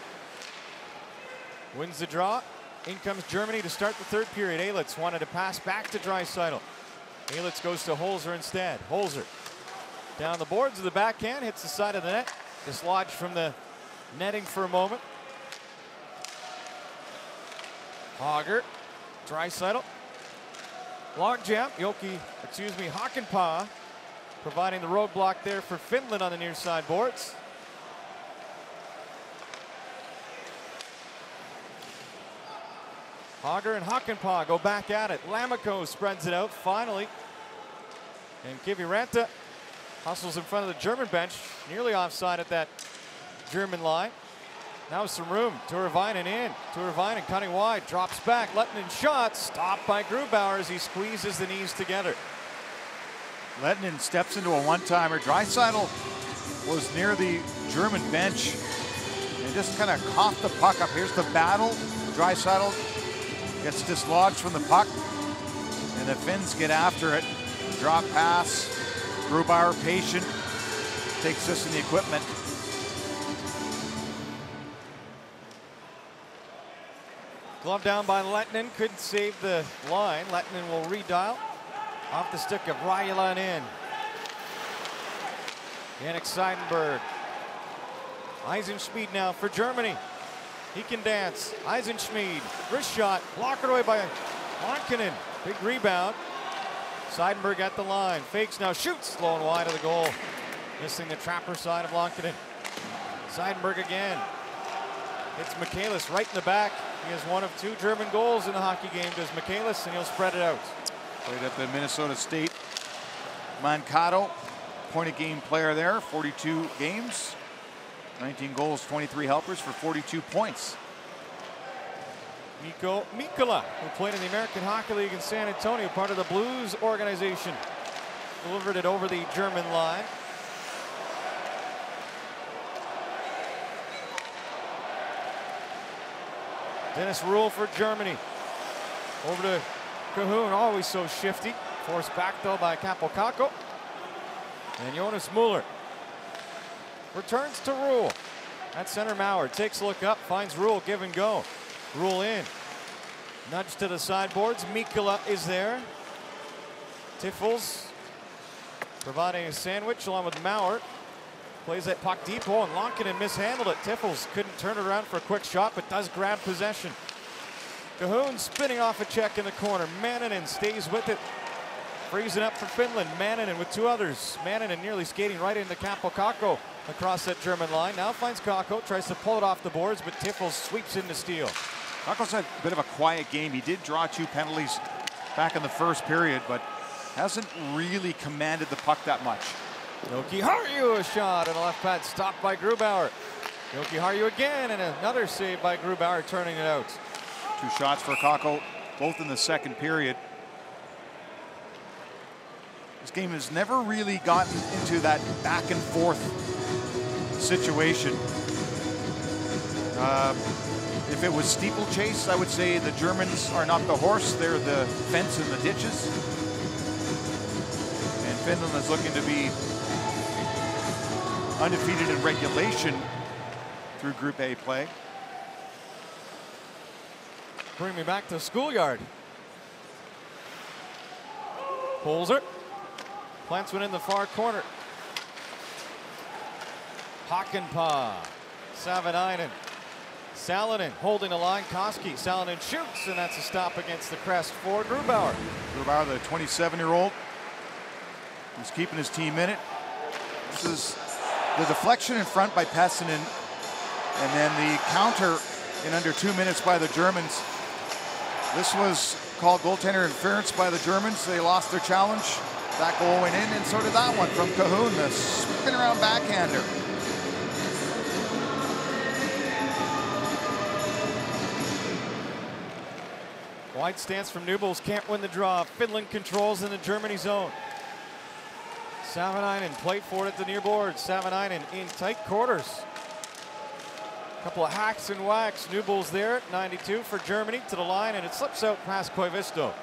wins the draw. In comes Germany to start the third period. Ehliz wanted to pass back to Draisaitl. Ehliz goes to Holzer instead. Holzer down the boards of the backhand, hits the side of the net. Dislodged from the netting for a moment. Hager, Draisaitl. Long jump, Yoki, excuse me, Hakanpaa providing the roadblock there for Finland on the near side boards. Hager and Hakanpaa go back at it. Lammikko spreads it out finally. And Kiviranta hustles in front of the German bench, nearly offside at that German line. Now some room. Tyrväinen in. Tyrväinen cutting wide, drops back, Lehtonen shot, stopped by Grubauer as he squeezes the knees together. Lehtonen steps into a one-timer. Draisaitl was near the German bench and just kind of coughed the puck up. Here's the battle. Draisaitl gets dislodged from the puck, and the Finns get after it. Drop pass. Grubauer patient takes this in the equipment. Glove down by Lehtonen, couldn't save the line. Lehtonen will redial off the stick of Ryalainen. Yannick Seidenberg. Eisenschmid now for Germany. He can dance. Eisenschmid, wrist shot, blocked away by Lankinen. Big rebound. Seidenberg at the line. Fakes now, shoots low and wide of the goal. Missing the trapper side of Lankinen. Seidenberg again. Hits Michaelis right in the back. He has one of two German goals in the hockey game. Does Michaelis, and he'll spread it out. Played at the Minnesota State. Mankato, point a game player there, 42 games, 19 goals, 23 helpers for 42 points. Niko Mikkola, who played in the American Hockey League in San Antonio, part of the Blues organization, delivered it over the German line. Dennis Reul for Germany. Over to Kahun, always so shifty. Forced back though by Kaapo Kakko. And Jonas Mueller returns to Reul. At center Mauer takes a look up, finds Reul, give and go. Reul in. Nudge to the sideboards. Mikkola is there. Tiffels providing a sandwich along with Mauer. Plays that puck deep. Oh, and mishandled it. Tiffels couldn't turn it around for a quick shot, but does grab possession. Kahun spinning off a check in the corner. Manninen stays with it. Freezing up for Finland. Manninen with two others. Manninen nearly skating right into Kaapo Kakko across that German line. Now finds Kakko, tries to pull it off the boards, but Tiffels sweeps in to steal. Kakko's had a bit of a quiet game. He did draw two penalties back in the first period, but hasn't really commanded the puck that much. Jokiharju, a shot and a left pad stopped by Grubauer. Jokiharju again and another save by Grubauer turning it out. Two shots for Kakko, both in the second period. This game has never really gotten into that back and forth situation. Um, if it was steeplechase, I would say the Germans are not the horse, they're the fence and the ditches. And Finland is looking to be undefeated in regulation through Group A play. Bring me back to schoolyard. Holzer plants one in the far corner. Hakanpaa, Savinainen, Sallinen holding the line. Kaski, Sallinen shoots, and that's a stop against the crest for Grubauer. Grubauer, the 27-year-old, who's keeping his team in it. This is the deflection in front by Pesonen, and then the counter in under two minutes by the Germans. This was called goaltender interference by the Germans. They lost their challenge. That goal went in, and so did that one from Kahun, the spin around backhander. Wide stance from Noebels can't win the draw. Finland controls in the Germany zone. Savinainen plate for it at the near board. Savinainen in tight quarters. Couple of hacks and whacks. Noebels there at 92 for Germany to the line, and it slips out past Koivisto.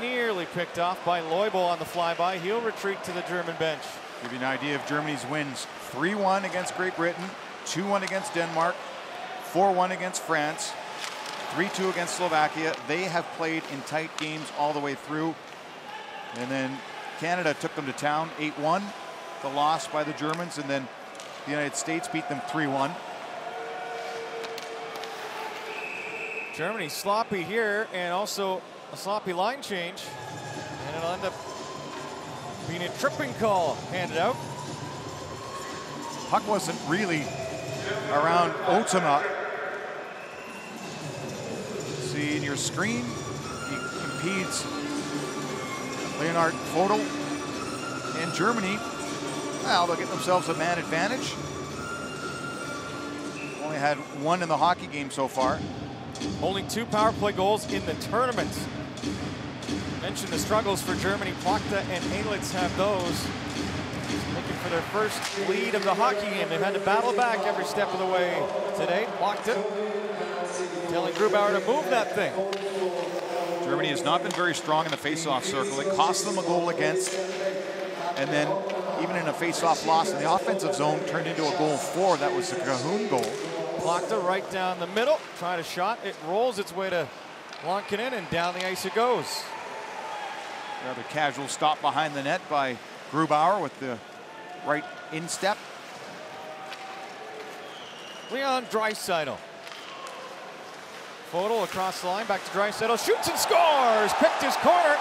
Nearly picked off by Loibl on the flyby. He'll retreat to the German bench. Give you an idea of Germany's wins 3 1 against Great Britain, 2 1 against Denmark, 4 1 against France, 3 2 against Slovakia. They have played in tight games all the way through. And then Canada took them to town 8 1, the loss by the Germans, and then the United States beat them 3 1. Germany sloppy here and also a sloppy line change. And it'll end up being a tripping call handed out. Puck wasn't really around Ohtamaa. See in your screen, he impedes Leonhard Pföderl and Germany. Well, they'll get themselves a man advantage. Only had one in the hockey game so far. Only two power play goals in the tournament. Mentioned the struggles for Germany. Plachta and Ehliz have those. Looking for their first lead of the hockey game. They've had to battle back every step of the way today. Plachta telling Grubauer to move that thing. Germany has not been very strong in the face-off circle. It cost them a goal against, and then even in a face-off loss in the offensive zone turned into a goal four. That was the Kahun goal. Plachta right down the middle, trying to shot. It rolls its way to Lankinen, and down the ice it goes. Rather casual stop behind the net by Grubauer with the right instep. Leon Draisaitl. Pföderl across the line, back to Draisaitl, shoots and scores! Picked his corner.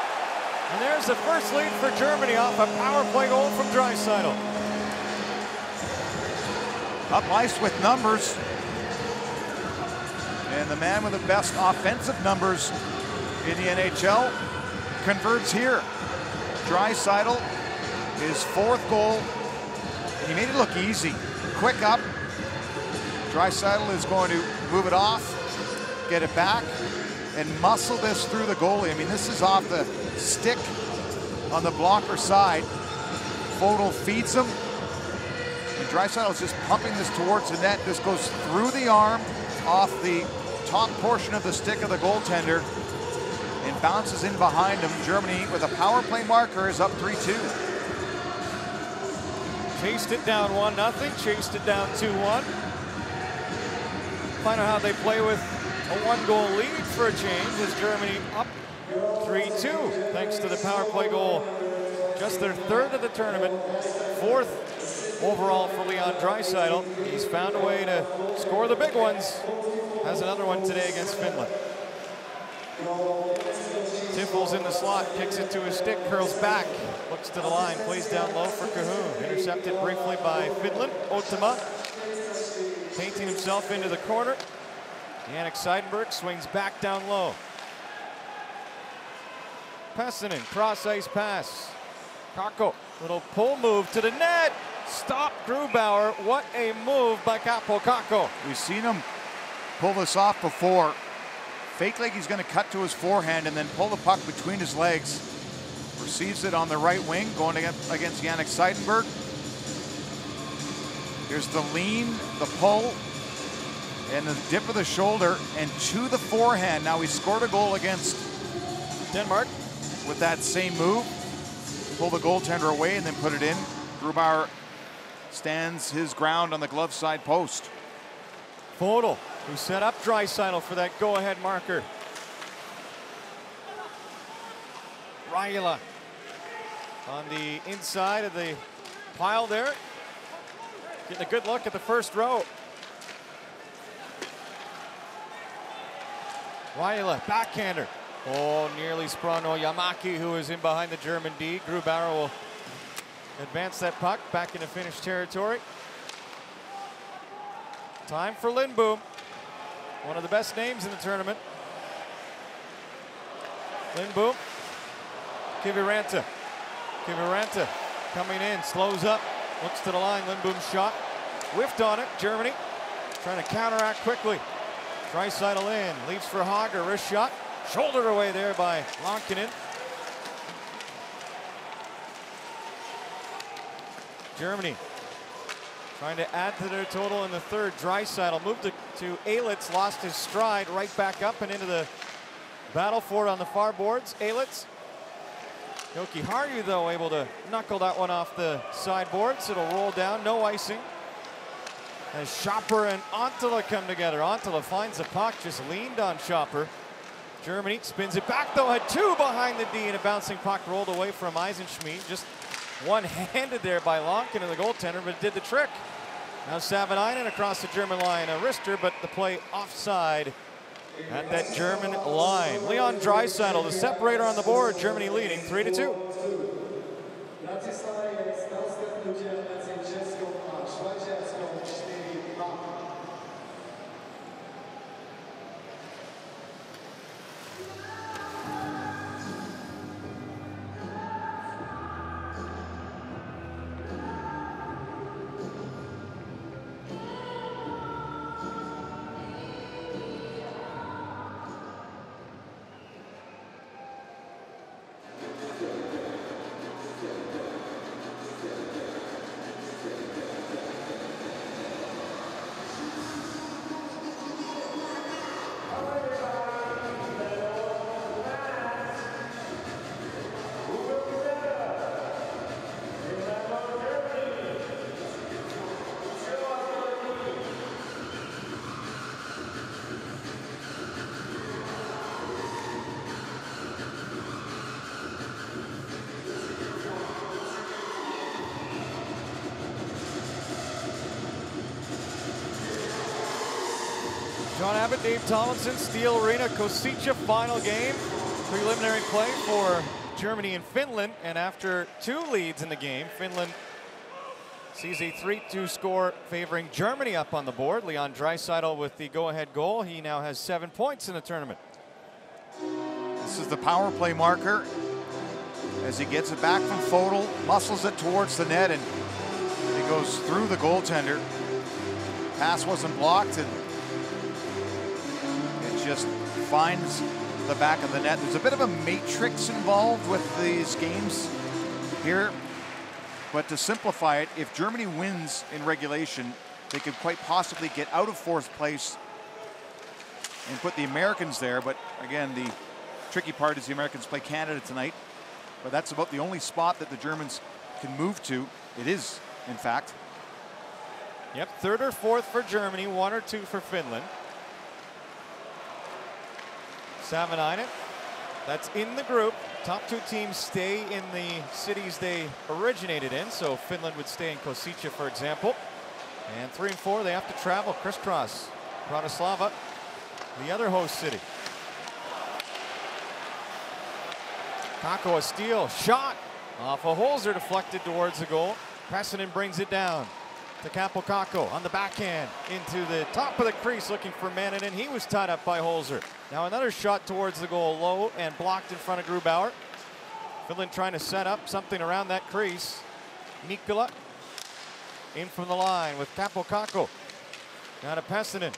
And there's the first lead for Germany off a power play goal from Draisaitl. Up ice with numbers. And the man with the best offensive numbers in the NHL converts here. Draisaitl, his fourth goal. He made it look easy. Quick up. Draisaitl is going to move it off, get it back, and muscle this through the goalie. I mean, this is off the stick on the blocker side. Pföderl feeds him. And Draisaitl is just pumping this towards the net. This goes through the arm, off the top portion of the stick of the goaltender, and bounces in behind him. Germany, with a power play marker, is up 3-2. Chased it down 1-0, chased it down 2-1. Find out how they play with a one-goal lead for a change as Germany up 3-2 thanks to the power play goal. Just their third of the tournament, fourth overall for Leon Draisaitl. He's found a way to score the big ones. Has another one today against Finland. Tiffels in the slot, kicks it to his stick, curls back, looks to the line, plays down low for Kahun. Intercepted briefly by Finland. Ohtamaa painting himself into the corner. Yannick Seidenberg swings back down low. Pesonen, cross ice pass. Kakko, little pull move to the net. Stop Grubauer. What a move by Kaapo Kakko. We've seen him pull this off before. Fake like he's going to cut to his forehand and then pull the puck between his legs. Receives it on the right wing, going against, against Yannick Seidenberg. Here's the lean, the pull, and the dip of the shoulder, and to the forehand. Now he scored a goal against Denmark with that same move. Pull the goaltender away and then put it in. Grubauer stands his ground on the glove side post. Pföderl, who set up Draisaitl for that go-ahead marker. Ryla on the inside of the pile there. Getting a good look at the first row. Rajala, backhander. Oh, nearly sprung oh, Yamaki, who is in behind the German D. Grubauer will advance that puck back into Finnish territory. Time for Lindbohm. One of the best names in the tournament. Lindbohm Kiviranta. Kiviranta coming in, slows up, looks to the line. Lindbohm shot, whiffed on it. Germany trying to counteract quickly. Draisaitl in, leaves for Hager, wrist shot, shouldered away there by Lankinen. Germany trying to add to their total in the third. Draisaitl moved to, to Ehliz, lost his stride, right back up and into the battle for it on the far boards. Ehliz. Jokiharju, though, able to knuckle that one off the sideboards. It'll roll down, no icing. As Schopper and Anttila come together. Anttila finds the puck, just leaned on Schopper. Germany spins it back, though, had two behind the D, and a bouncing puck rolled away from Eisenschmid. Just one-handed there by Lonkin and the goaltender, but it did the trick. Now Savinainen across the German line, a wrister, but the play offside at that German line. Leon Draisaitl, the separator on the board. Germany leading three to two. Dave Tomlinson, Steel Arena, Kosice final game. Preliminary play for Germany and Finland. And after two leads in the game, Finland sees a 3-2 score favoring Germany up on the board. Leon Draisaitl with the go-ahead goal. He now has seven points in the tournament. This is the power play marker as he gets it back from Pföderl, muscles it towards the net, and he goes through the goaltender. Pass wasn't blocked, and just finds the back of the net. There's a bit of a matrix involved with these games here, but to simplify it, if Germany wins in regulation, they could quite possibly get out of fourth place and put the Americans there. But again, the tricky part is the Americans play Canada tonight. But that's about the only spot that the Germans can move to. It is, in fact. Yep, third or fourth for Germany, one or two for Finland. Savinainen, that's in the group. Top two teams stay in the cities they originated in, so Finland would stay in Kosice, for example. And three and four, they have to travel crisscross. Bratislava, the other host city. Kakko a steal, shot off a Holzer deflected towards the goal. Pesonen brings it down to Kaapo Kakko on the backhand into the top of the crease looking for Manninen. He was tied up by Holzer. Now another shot towards the goal low and blocked in front of Grubauer. Finland trying to set up something around that crease. Mikkola in from the line with Kaapo Kakko. Now to Pesonen.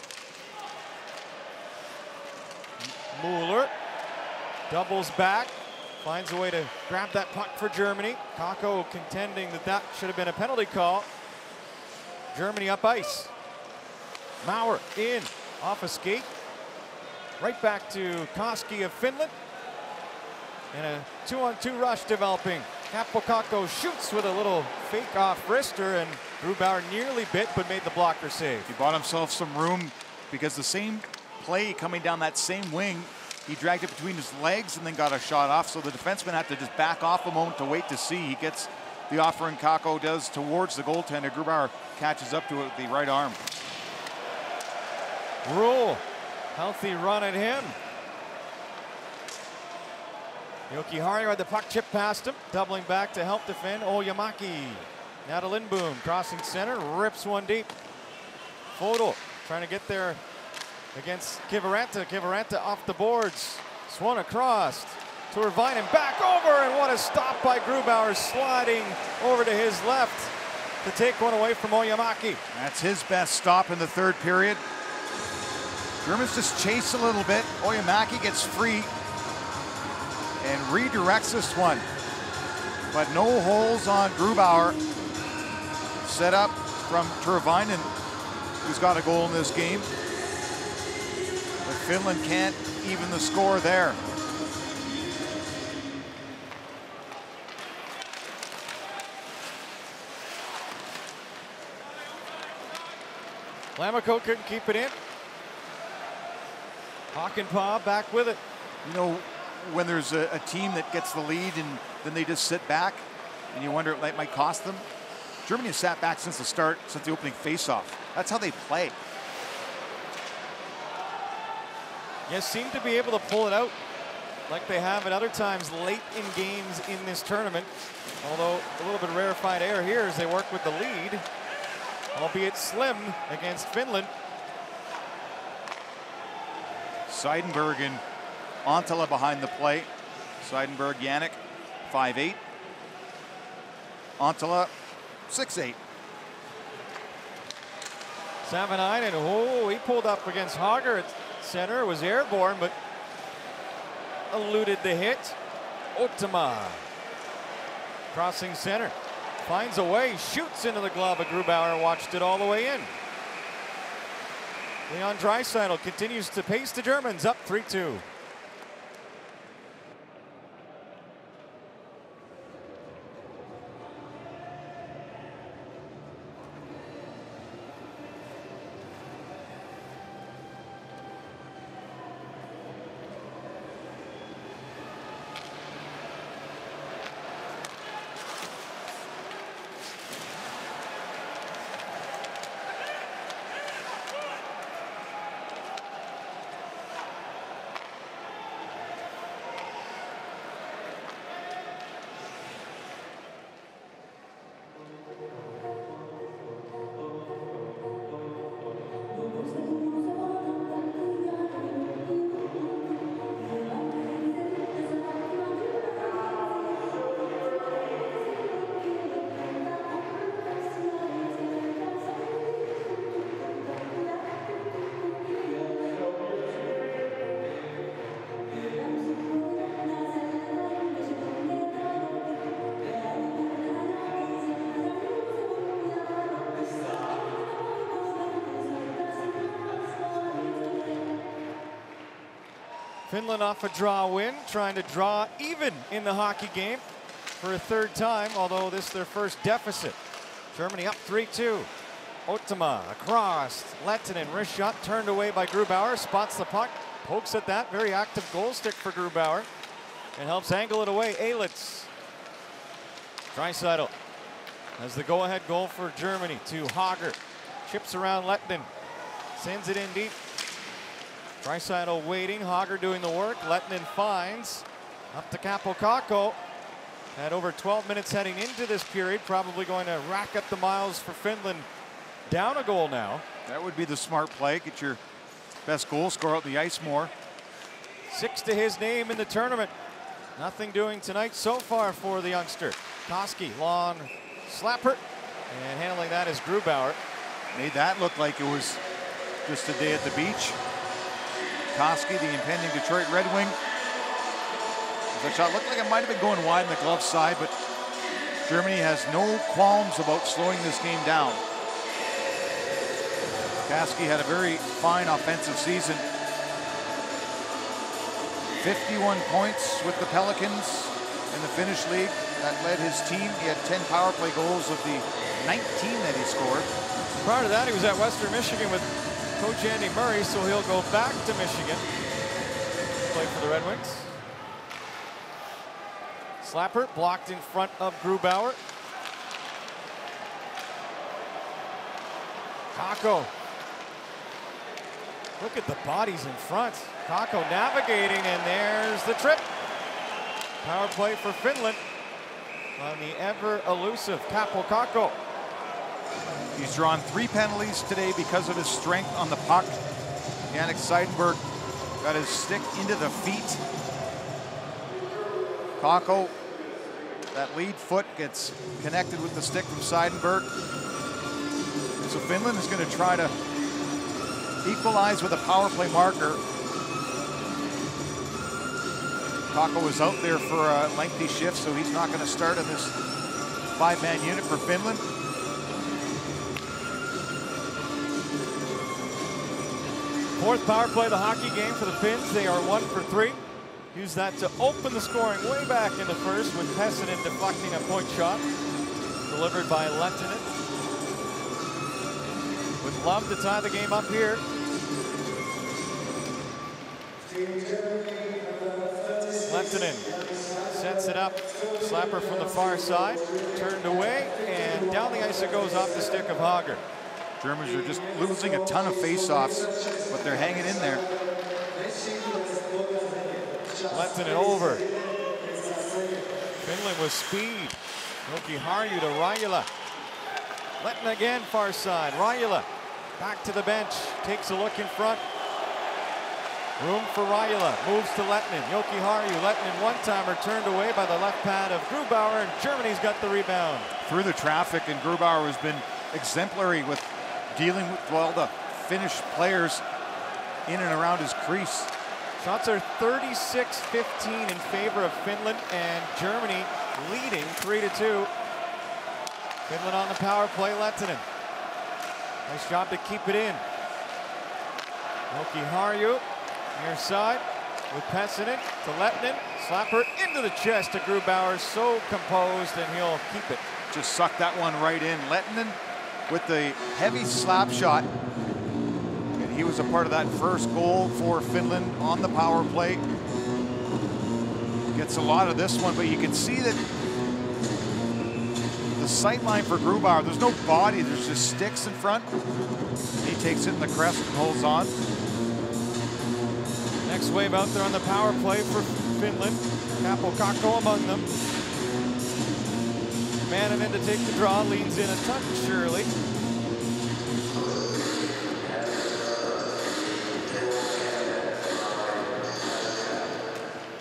Mueller doubles back, finds a way to grab that puck for Germany. Kako contending that that should have been a penalty call. Germany up ice. Maurer in off a skate. Right back to Kaski of Finland. And a two-on-two rush developing. Kaapo Kakko shoots with a little fake off wrister and Grubauer nearly bit but made the blocker save. He bought himself some room because the same play coming down that same wing, he dragged it between his legs and then got a shot off. So the defenseman had to just back off a moment to wait to see. He gets the offering Kakko does towards the goaltender. Grubauer catches up to it with the right arm. Reul. Healthy run at him. Yoki Jokiharju had the puck chip past him, doubling back to help defend Ojamäki. Now to Lindbohm, crossing center, rips one deep. Pföderl trying to get there against Kiviranta. Kiviranta off the boards. Swung across Tyrväinen back over, and what a stop by Grubauer, sliding over to his left to take one away from Ojamäki. That's his best stop in the third period. Germans just chase a little bit. Ojamäki gets free and redirects this one. But no holes on Grubauer. Set up from Tyrväinen, who's got a goal in this game. But Finland can't even the score there. Lammikko couldn't keep it in. Hakanpää back with it. You know, when there's a, a, team that gets the lead and then they just sit back and you wonder it might cost them. Germany has sat back since the start, since the opening faceoff. That's how they play. Yes, seem to be able to pull it out like they have at other times late in games in this tournament. Although a little bit of rarefied air here as they work with the lead, albeit slim against Finland. Seidenberg and Anttila behind the plate. Seidenberg, Yannic, 5'8". Anttila, 6'8". Savinainen, and oh, he pulled up against Hager at center, was airborne, but eluded the hit. Ohtamaa crossing center, finds a way, shoots into the glove of Grubauer, watched it all the way in. Leon Draisaitl continues to pace the Germans up 3-2. Finland off a draw win, trying to draw even in the hockey game for a third time, although this is their first deficit. Germany up 3-2. Ohtamaa across. Lehtonen, wrist shot turned away by Grubauer, spots the puck, pokes at that. Very active goal stick for Grubauer and helps angle it away. Ehliz. Draisaitl has the go-ahead goal for Germany to Hager. Chips around Lehtonen. Sends it in deep Draisaitl waiting, Hager doing the work. Lehtonen finds up to Kakko. Had over 12 minutes heading into this period, probably going to rack up the miles for Finland. Down a goal now. That would be the smart play. Get your best goal score out the ice more. Six to his name in the tournament. Nothing doing tonight so far for the youngster. Kaski, long slapper, and handling that is Grubauer. Made that look like it was just a day at the beach. Kaski, the impending Detroit Red Wing. The shot looked like it might have been going wide in the glove side, but Germany has no qualms about slowing this game down. Kaski had a very fine offensive season. 51 points with the Pelicans in the Finnish league. That led his team. He had 10 power play goals of the 19 that he scored. Prior to that, he was at Western Michigan with Coach Andy Murray, so he'll go back to Michigan. Play for the Red Wings. Slapper blocked in front of Grubauer. Kakko. Look at the bodies in front. Kakko navigating, and there's the trip. Power play for Finland on the ever elusive Kaapo Kakko. He's drawn three penalties today because of his strength on the puck. Yannick Seidenberg got his stick into the feet. Kakko, that lead foot gets connected with the stick from Seidenberg. So Finland is going to try to equalize with a power play marker. Kakko was out there for a lengthy shift, so he's not going to start in this five-man unit for Finland. Fourth power play of the hockey game for the Finns. They are one for three. Use that to open the scoring way back in the first with Pesonen deflecting a point shot. Delivered by Lehtonen. Would Love to tie the game up here. Lehtonen sets it up. Slapper from the far side. Turned away and down the ice it goes off the stick of Hager. Germans are just losing a ton of faceoffs, but they're hanging in there. Lehtonen over. Finland with speed. Jokiharju to Rajala. Letting again far side. Rajala back to the bench. Takes a look in front. Room for Rajala. Moves to Lehtonen. Jokiharju. Lehtonen one-timer turned away by the left pad of Grubauer and Germany's got the rebound. Through the traffic and Grubauer has been exemplary with dealing with all the Finnish players in and around his crease. Shots are 36-15 in favor of Finland and Germany leading 3-2. Finland on the power play, Lehtonen. Nice job to keep it in. Jokiharju, near side with Pesonen to Lehtonen. Slapper into the chest to Grubauer, so composed and he'll keep it. Just suck that one right in. Lehtonen with the heavy slap shot And he was a part of that first goal for Finland on the power play. Gets a lot of this one, but you can see that the sight line for Grubauer, there's no body, there's just sticks in front. He takes it in the crest and holds on. Next wave out there on the power play for Finland. Kaapo Kakko among them. Manninen to take the draw, leans in a touch, Shirley.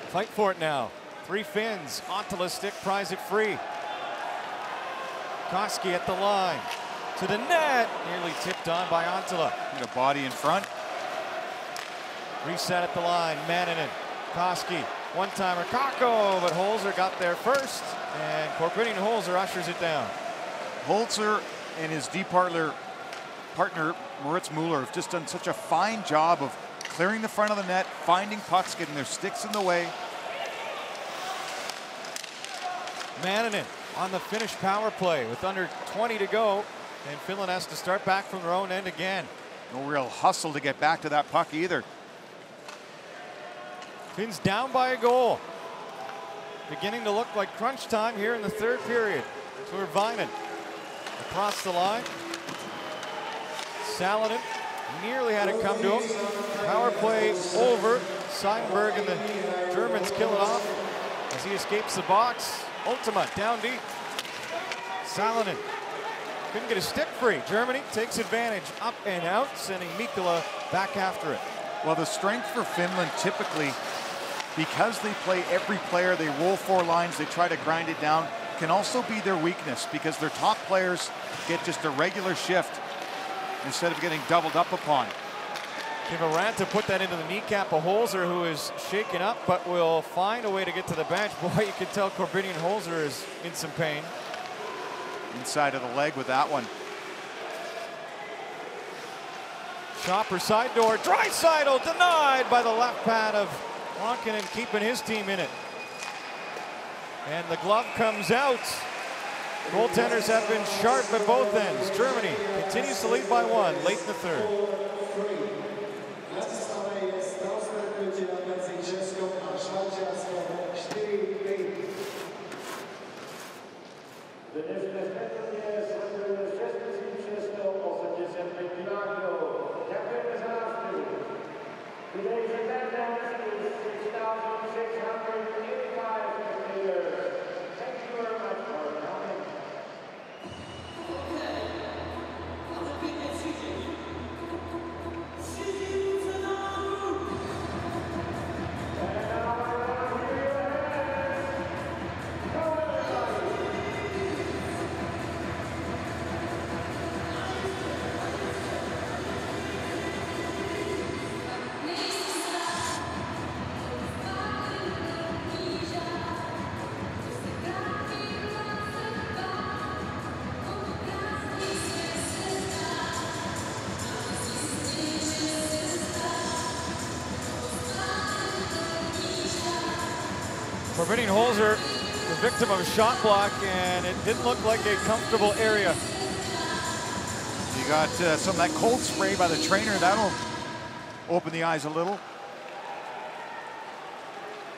Fight for it now. Three Finns. Anttila stick pries it free. Kaski at the line. To the net. Nearly tipped on by Anttila. The body in front. Reset at the line. Manninen. Kaski. One-timer. Kakko. But Holzer got there first. And Korbinian Holzer ushers it down. Holzer and his D partner, partner Moritz Mueller have just done such a fine job of clearing the front of the net, finding pucks, getting their sticks in the way. Manninen on the Finnish power play with under 20 to go. And Finland has to start back from their own end again. No real hustle to get back to that puck either. Finns down by a goal. Beginning to look like crunch time here in the third period. Tyrväinen across the line. Sallinen nearly had it come to him. Power play over. Seidenberg and the Germans kill it off as he escapes the box. Ultima down deep. Sallinen couldn't get a stick free. Germany takes advantage up and out, sending Mikkola back after it. Well, the strength for Finland typically, because they play every player, they roll four lines, they try to grind it down, can also be their weakness because their top players get just a regular shift instead of getting doubled up upon. Kiviranta put that into the kneecap of Holzer, who is shaken up, but will find a way to get to the bench. Boy, you can tell Korbinian Holzer is in some pain. Inside of the leg with that one. Schopper side door, Draisaitl denied by the left pad of Lankinen, keeping his team in it. And the glove comes out. Goaltenders have been sharp at both ends. Germany continues to lead by one late in the third. Korbinian Holzer, the victim of a shot block, and it didn't look like a comfortable area. You got uh, some of that cold spray by the trainer. That'll open the eyes a little.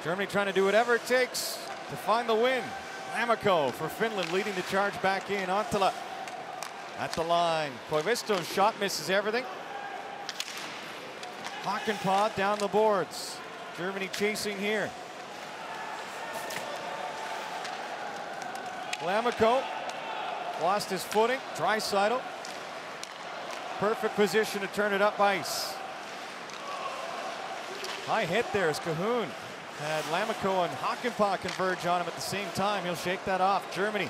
Germany trying to do whatever it takes to find the win. Lammikko for Finland leading the charge back in. Anttila at the line. Koivisto's shot misses everything. Hakanpää down the boards. Germany chasing here. Lammikko lost his footing. Draisaitl. Perfect position to turn it up ice. High hit there is Kahun. Had Lammikko and Hakanpää converge on him at the same time. He'll shake that off. Germany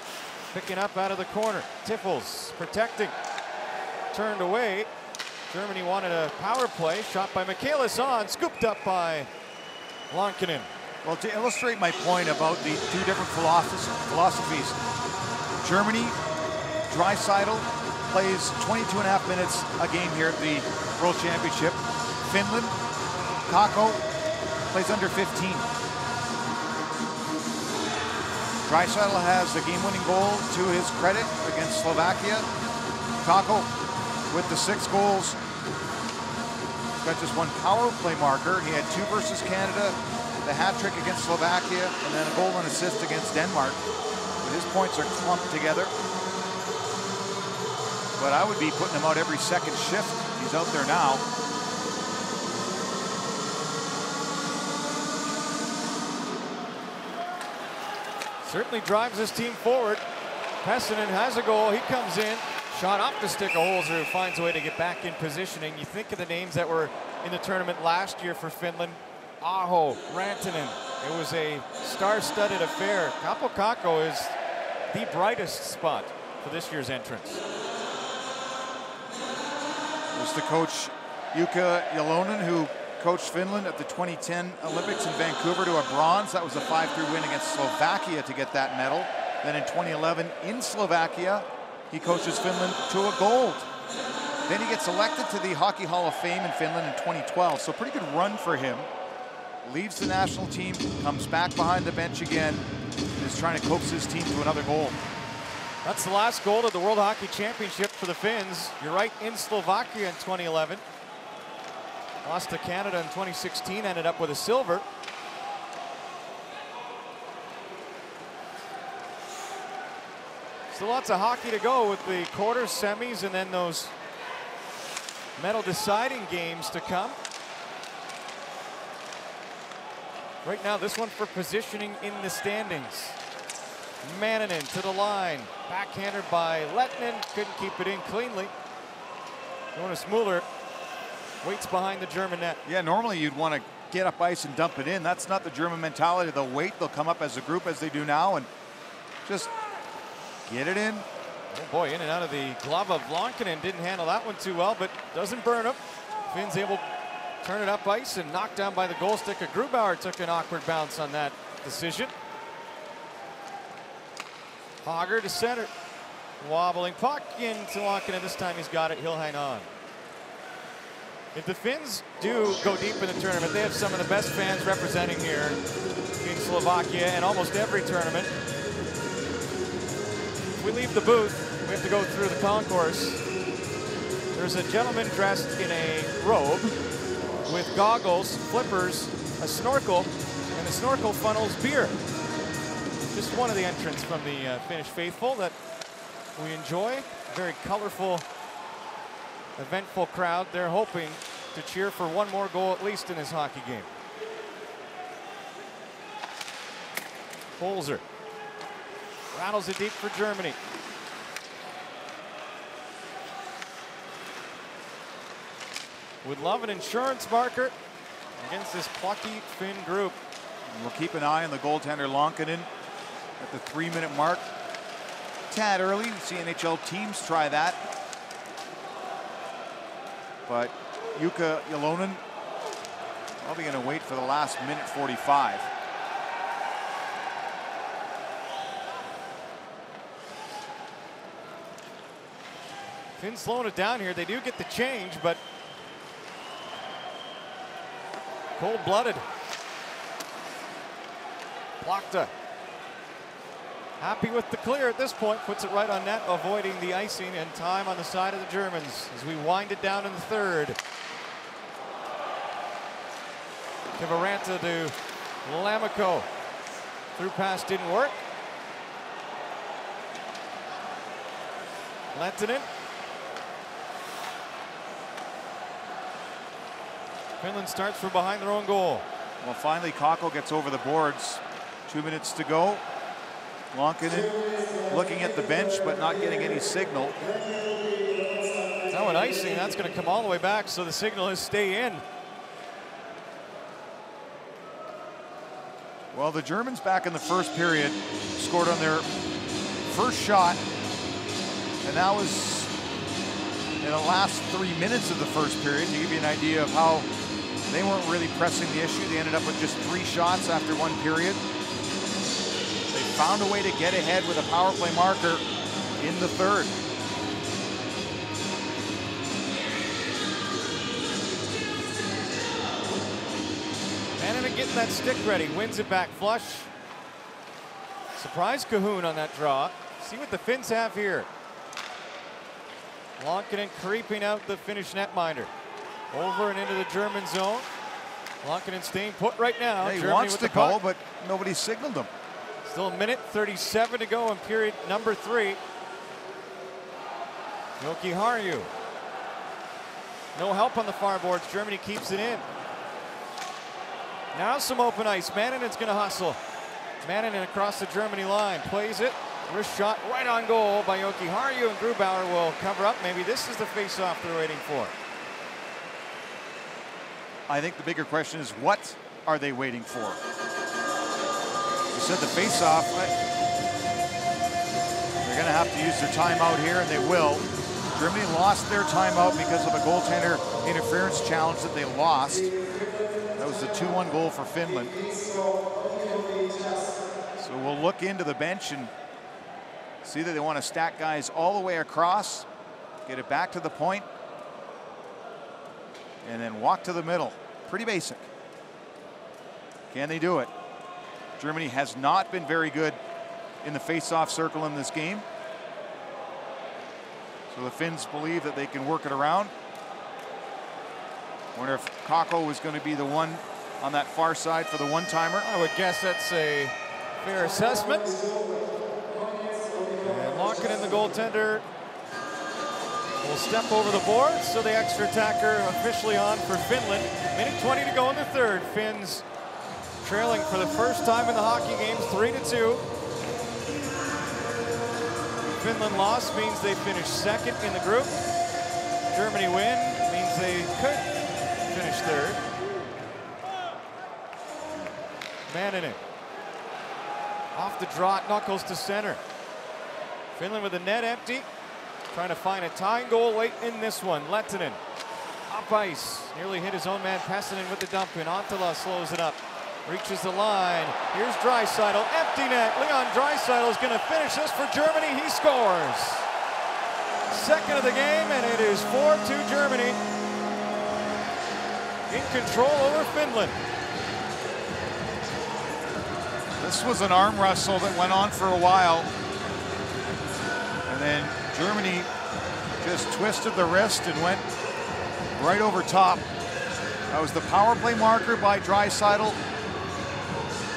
picking up out of the corner. Tiffels protecting. Turned away. Germany wanted a power play. Shot by Michaelis on. Scooped up by Lankinen. Well, to illustrate my point about the two different philosophies, Germany, Draisaitl plays 22 and a half minutes a game here at the World Championship. Finland, Kakko plays under 15. Draisaitl has the game-winning goal to his credit against Slovakia. Kakko with the six goals. Got just one power play marker. He had two versus Canada, the hat trick against Slovakia, and then a goal and assist against Denmark. But his points are clumped together. But I would be putting him out every second shift. He's out there now. Certainly drives his team forward. Pesonen has a goal. He comes in. Shot off the stick of Holzer who finds a way to get back in positioning. You think of the names that were in the tournament last year for Finland. Aho, Rantanen. It was a star-studded affair. Kaapo Kakko is the brightest spot for this year's entrance. There's the coach Jukka Jalonen who coached Finland at the 2010 Olympics in Vancouver to a bronze. That was a 5-3 win against Slovakia to get that medal. Then in 2011 in Slovakia, he coaches Finland to a gold. Then he gets elected to the Hockey Hall of Fame in Finland in 2012. So pretty good run for him. Leaves the national team, comes back behind the bench again, and is trying to coax his team to another goal. That's the last goal of the World Hockey Championship for the Finns. You're right, in Slovakia in 2011. Lost to Canada in 2016, ended up with a silver. Still lots of hockey to go with the quarters, semis, and then those medal deciding games to come. Right now, this one for positioning in the standings. Manninen to the line. Backhanded by Lehtonen. Couldn't keep it in cleanly. Jonas Mueller waits behind the German net. Yeah, normally you'd want to get up ice and dump it in. That's not the German mentality. They'll wait. They'll come up as a group as they do now and just get it in. Oh boy, in and out of the glove of Lankinen. Didn't handle that one too well, but doesn't burn him. Finn's able to turn it up ice and knocked down by the goal stick Grubauer. Took an awkward bounce on that decision. Hager to center. Wobbling puck into Lankinen. This time he's got it. He'll hang on. If the Finns do go deep in the tournament, they have some of the best fans representing here in Slovakia and almost every tournament. If we leave the booth, we have to go through the concourse. There's a gentleman dressed in a robe with goggles, flippers, a snorkel, and the snorkel funnels beer. Just one of the entrants from the uh, Finnish faithful that we enjoy. Very colorful eventful crowd. They're hoping to cheer for one more goal at least in this hockey game. Holzer rattles it deep for Germany. Would love an insurance marker against this plucky Finn group. We'll keep an eye on the goaltender Lankinen at the three-minute mark. Tad early. We see NHL teams try that. But Jukka Jalonen probably going to wait for the last minute 45. Finn slowing it down here. They do get the change, but cold-blooded. Plachta happy with the clear at this point, puts it right on net, avoiding the icing and time on the side of the Germans as we wind it down in the third. Kiviranta to Lammikko. Through pass didn't work. Lehtonen. Finland starts from behind their own goal. Well, finally, Kakko gets over the boards. Two minutes to go. Lankinen looking at the bench, but not getting any signal. Now an icing, that's going to come all the way back, so the signal is stay in. Well, the Germans back in the first period scored on their first shot, and that was in the last three minutes of the first period to give you an idea of how they weren't really pressing the issue. They ended up with just three shots after one period. They found a way to get ahead with a power play marker in the third. Manning getting that stick ready, wins it back flush. Surprise Kahun on that draw. See what the Finns have here. Lankinen creeping out the Finnish netminder. Over and into the German zone. Lankinen staying put right now. he Germany wants to go, but nobody signaled him. Still a minute 37 to go in period number three. Jokiharju. No help on the far boards. Germany keeps it in. Now some open ice. Mannen's going to hustle. Manninen across the Germany line. Plays it. Wrist shot right on goal by Jokiharju, and Grubauer will cover up. Maybe this is the face-off they're waiting for. I think the bigger question is what are they waiting for? You said the face-off. They're going to have to use their timeout here, and they will. Germany lost their timeout because of a goaltender interference challenge that they lost. That was the 2-1 goal for Finland. So we'll look into the bench and see that they want to stack guys all the way across, get it back to the point, and then walk to the middle. Pretty basic. Can they do it? Germany has not been very good in the face-off circle in this game. So the Finns believe that they can work it around. Wonder if Kakko was going to be the one on that far side for the one-timer. I would guess that's a fair assessment. And locking in the goaltender will step over the board, so the extra attacker officially on for Finland. Minute 20 to go in the third. Finns trailing for the first time in the hockey game, three to two. Finland loss means they finish second in the group. Germany win means they could finish third. Manning. Off the draw, knuckles to center. Finland with the net empty. Trying to find a tying goal late in this one. Lehtonen up ice. Nearly hit his own man Pesonen with the dump in. Anttila slows it up. Reaches the line. Here's Draisaitl. Empty net. Leon Draisaitl is going to finish this for Germany. He scores. Second of the game, and it is 4-2 Germany. In control over Finland. This was an arm wrestle that went on for a while. And then Germany just twisted the wrist and went right over top. That was the power play marker by Draisaitl.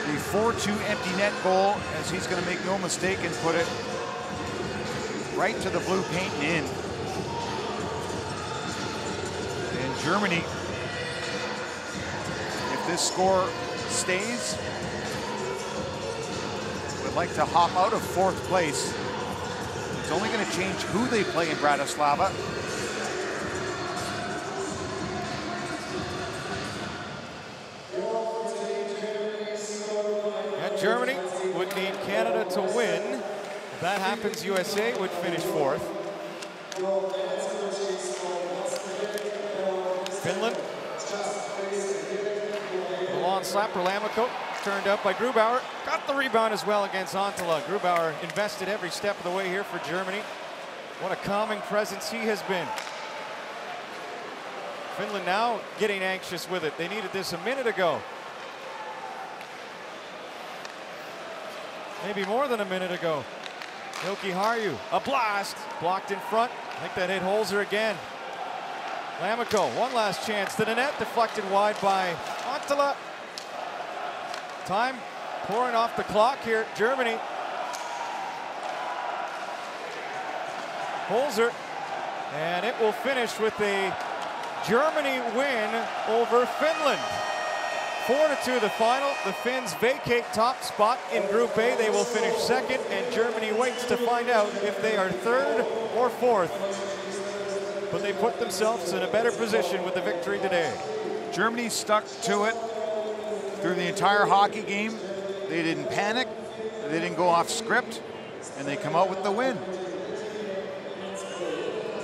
The 4-2 empty net goal, as he's going to make no mistake and put it right to the blue paint and in. And Germany, if this score stays, would like to hop out of fourth place. It's only going to change who they play in Bratislava. And Germany would need Canada to win. If that happens, USA would finish fourth. Finland. Long slapper Lammikko turned up by Grubauer. Got the rebound as well against Anttila. Grubauer invested every step of the way here for Germany. What a calming presence he has been. Finland now getting anxious with it. They needed this a minute ago. maybe more than a minute ago. Jokiharju, a blast, blocked in front. I think that hit Holzer again. Lammikko, one last chance the net, deflected wide by Anttila. Time pouring off the clock here Germany. Holzer, and it will finish with a Germany win over Finland. Four to two the final. The Finns vacate top spot in Group A. They will finish second, and Germany waits to find out if they are third or fourth. But they put themselves in a better position with the victory today. Germany stuck to it through the entire hockey game. They didn't panic, they didn't go off script, and they come out with the win.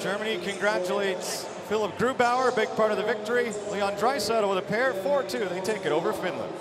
Germany congratulates Philipp Grubauer, a big part of the victory. Leon Draisaitl with a pair, 4-2. They take it over Finland.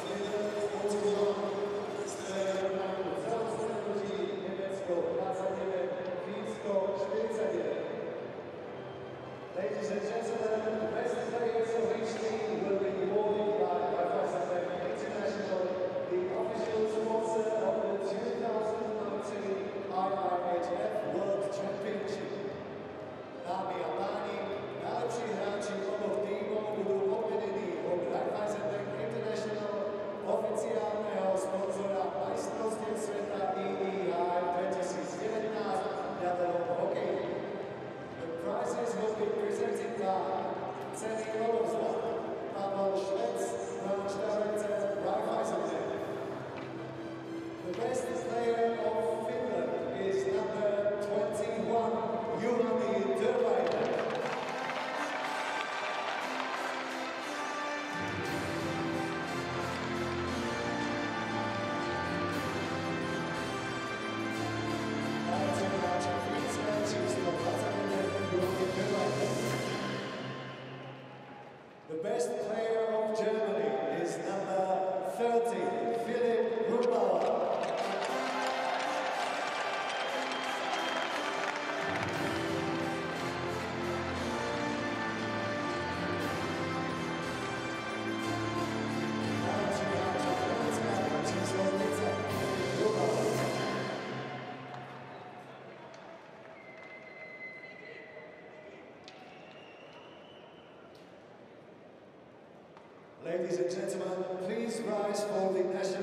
Ladies and gentlemen, please rise for the national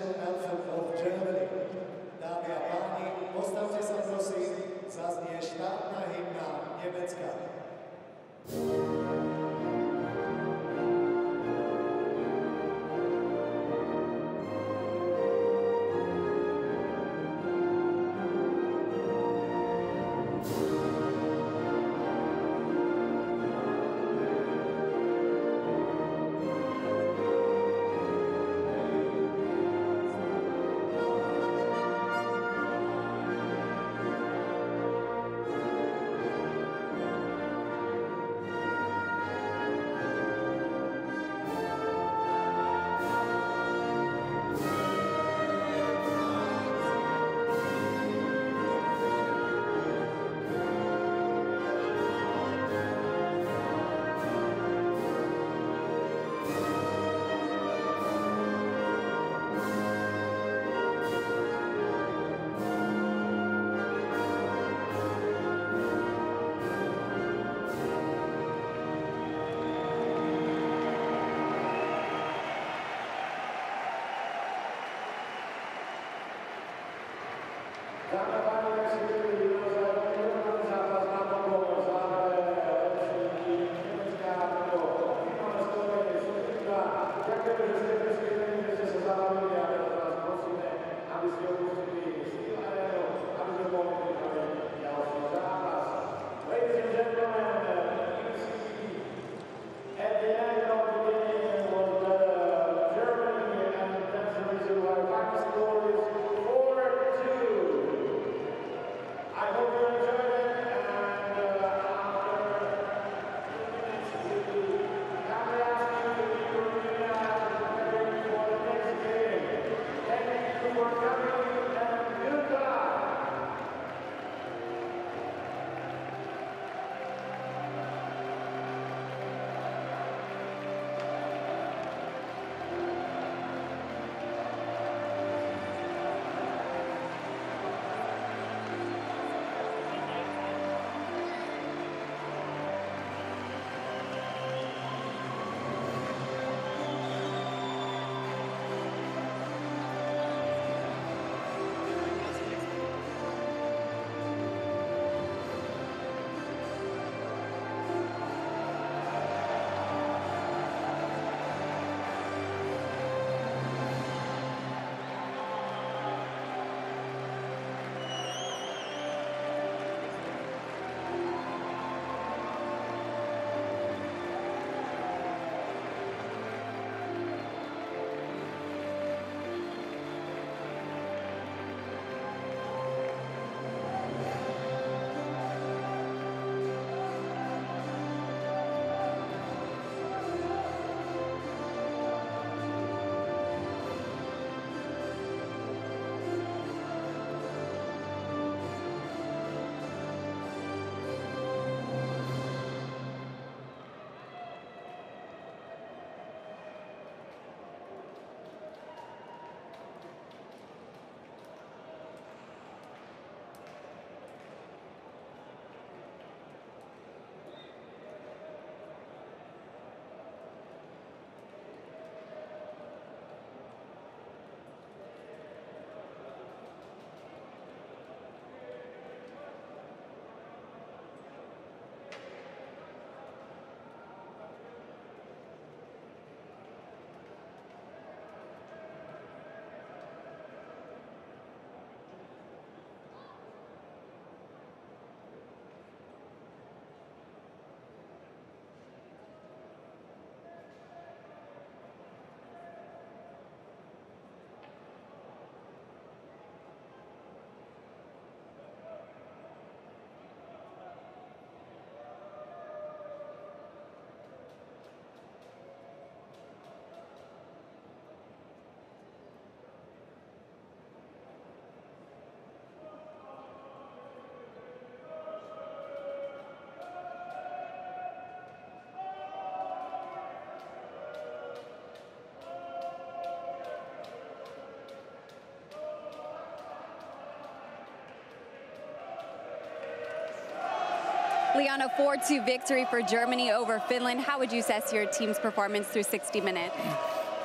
Leon, a 4-2 victory for Germany over Finland. How would you assess your team's performance through 60 minutes?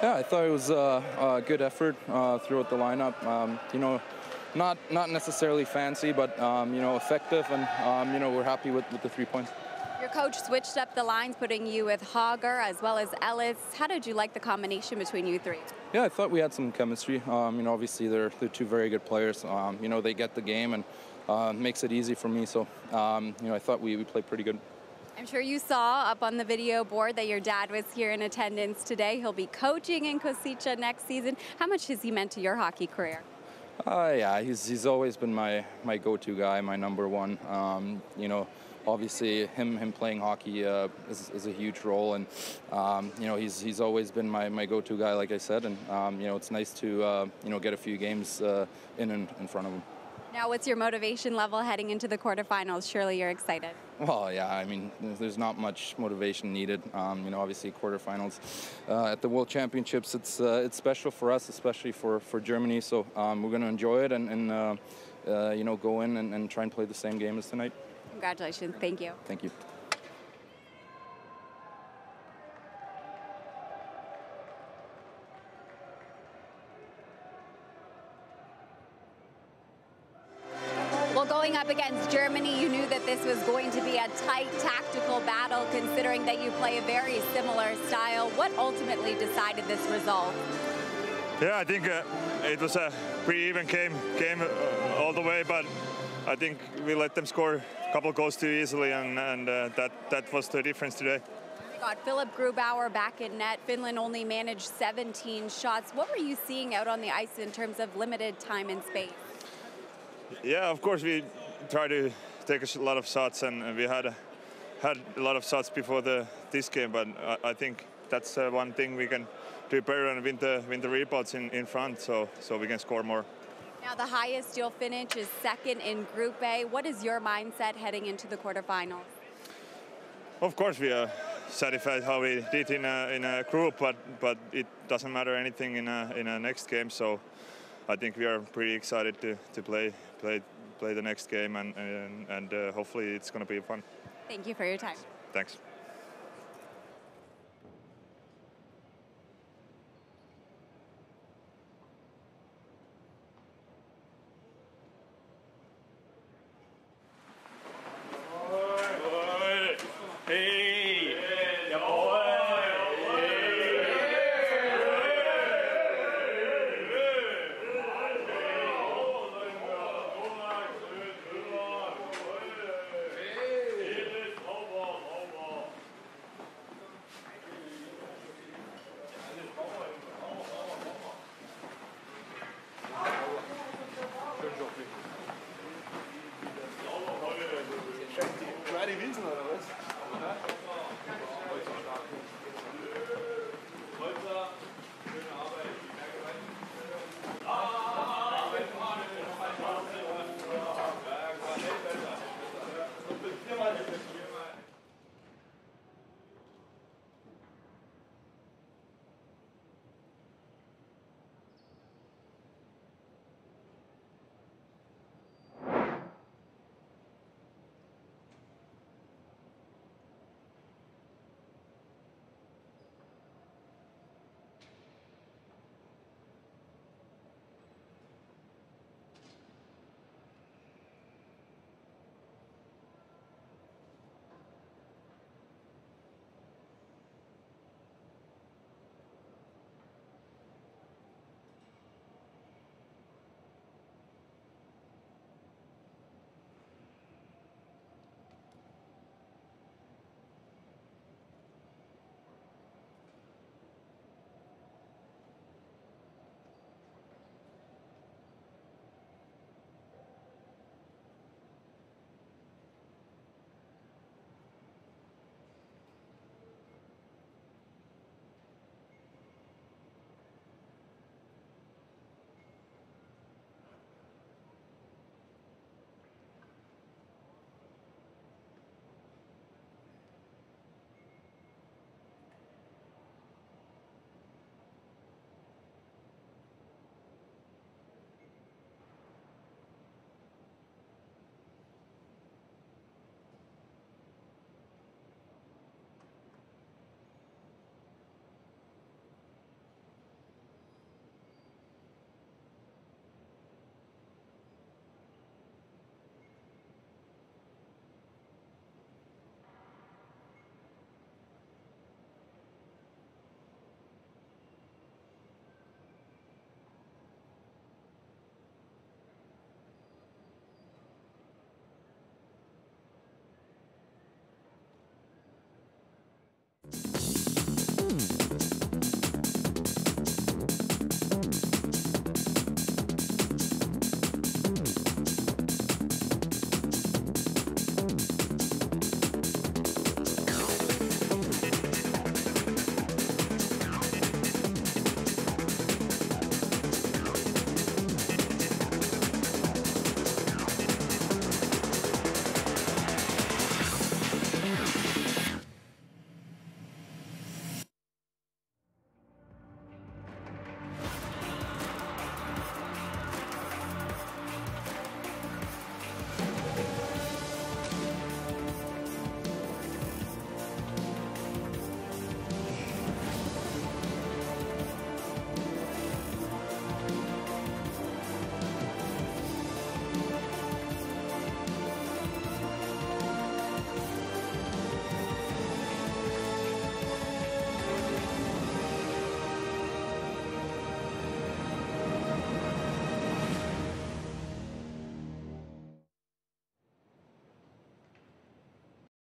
Yeah, I thought it was uh, a good effort uh, throughout the lineup. Um, you know, not not necessarily fancy, but um, you know, effective, and um, you know, we're happy with, with the three points. Your coach switched up the lines, putting you with Hager as well as Ehliz. How did you like the combination between you three? Yeah, I thought we had some chemistry. Um, you know, obviously they're, they're two very good players. Um, you know, they get the game and uh, makes it easy for me. So, um, you know, I thought we, we played pretty good. I'm sure you saw up on the video board that your dad was here in attendance today. He'll be coaching in Košice next season. How much has he meant to your hockey career? Uh, yeah, he's, he's always been my, my go-to guy, my number one. Um, you know, obviously him him playing hockey uh, is, is, a huge role, and um, you know he's he's always been my, my go-to guy, like I said, and um, you know it's nice to uh, you know get a few games uh, in and in front of him. Now, what's your motivation level heading into the quarterfinals? Surely you're excited. Well, yeah. I mean, there's not much motivation needed. Um, you know, obviously quarterfinals uh, at the World Championships. It's uh, it's special for us, especially for for Germany. So um, we're going to enjoy it and, and uh, uh, you know go in and, and try and play the same game as tonight. Congratulations. Thank you. Thank you. Play a very similar style. What ultimately decided this result? Yeah, I think uh, it was a pretty even game, game uh, all the way, but I think we let them score a couple goals too easily, and, and uh, that, that was the difference today. We got Philipp Grubauer back in net. Finland only managed 17 shots. What were you seeing out on the ice in terms of limited time and space? Yeah, of course we try to take a lot of shots, and we had a, had a lot of shots before the this game. But I, I think that's uh, one thing we can do better and win the win the rebounds in, in front, so so we can score more. Now the highest you'll finish is second in Group A. What is your mindset heading into the quarterfinals? Of course, we are satisfied how we did in a, in a group, but but it doesn't matter anything in a in a next game. So I think we are pretty excited to, to play play play the next game, and and, and uh, hopefully it's going to be fun. Thank you for your time. Thanks.